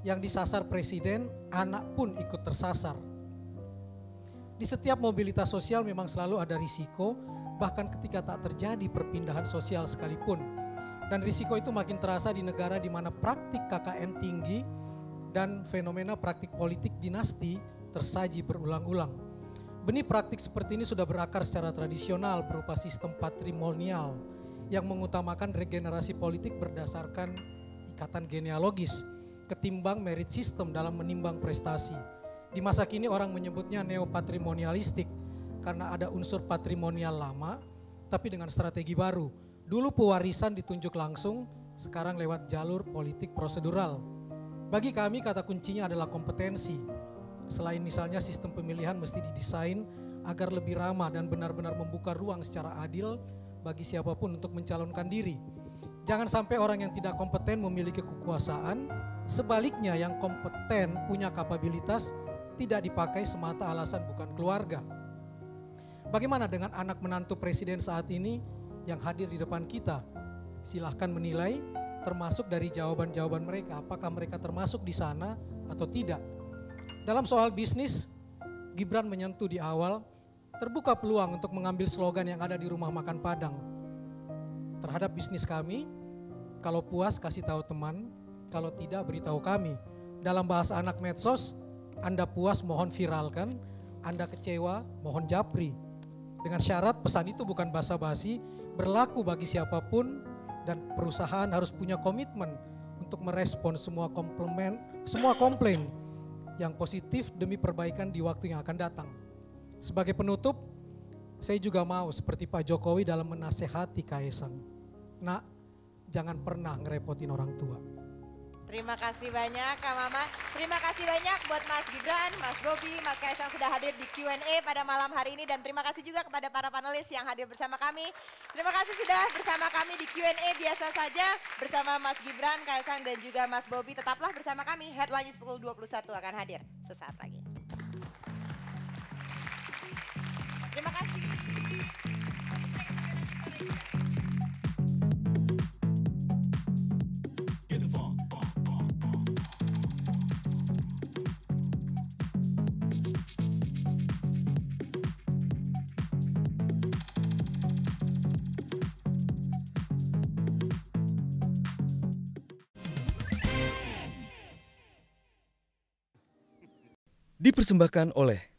Yang disasar presiden, anak pun ikut tersasar. Di setiap mobilitas sosial memang selalu ada risiko, bahkan ketika tak terjadi perpindahan sosial sekalipun. Dan risiko itu makin terasa di negara di mana praktik KKN tinggi dan fenomena praktik politik dinasti tersaji berulang-ulang. Benih praktik seperti ini sudah berakar secara tradisional berupa sistem patrimonial yang mengutamakan regenerasi politik berdasarkan ikatan genealogis ketimbang merit system dalam menimbang prestasi. Di masa kini orang menyebutnya neopatrimonialistik karena ada unsur patrimonial lama tapi dengan strategi baru. Dulu pewarisan ditunjuk langsung, sekarang lewat jalur politik prosedural. Bagi kami kata kuncinya adalah kompetensi. Selain misalnya sistem pemilihan mesti didesain agar lebih ramah dan benar-benar membuka ruang secara adil bagi siapa pun untuk mencalonkan diri. Jangan sampai orang yang tidak kompeten memiliki kekuasaan, sebaliknya yang kompeten punya kapabilitas tidak dipakai semata alasan bukan keluarga. Bagaimana dengan anak menantu presiden saat ini yang hadir di depan kita? Silahkan menilai termasuk dari jawaban-jawaban mereka, apakah mereka termasuk di sana atau tidak. Dalam soal bisnis, Gibran menyentuh di awal, terbuka peluang untuk mengambil slogan yang ada di rumah makan Padang. Terhadap bisnis kami, kalau puas kasih tahu teman, kalau tidak beritahu kami. Dalam bahasa anak medsos, Anda puas mohon viralkan, Anda kecewa mohon japri. Dengan syarat pesan itu bukan basa-basi, berlaku bagi siapa pun dan perusahaan harus punya komitmen untuk merespon semua komplement, semua komplain yang positif demi perbaikan di waktu yang akan datang. Sebagai penutup, saya juga mau seperti Pak Jokowi dalam menasehati Kaisang. Nak, jangan pernah ngerepotin orang tua.
Terima kasih banyak Kak Mama. Terima kasih banyak buat Mas Gibran, Mas Bobi, Mas Kaisang sudah hadir di Q&A pada malam hari ini. Dan terima kasih juga kepada para panelis yang hadir bersama kami. Terima kasih sudah bersama kami di Q&A biasa saja bersama Mas Gibran, Kaisang dan juga Mas Bobi. Tetaplah bersama kami, Headline News pukul 21 akan hadir sesaat lagi. Terima kasih.
Dipersembahkan oleh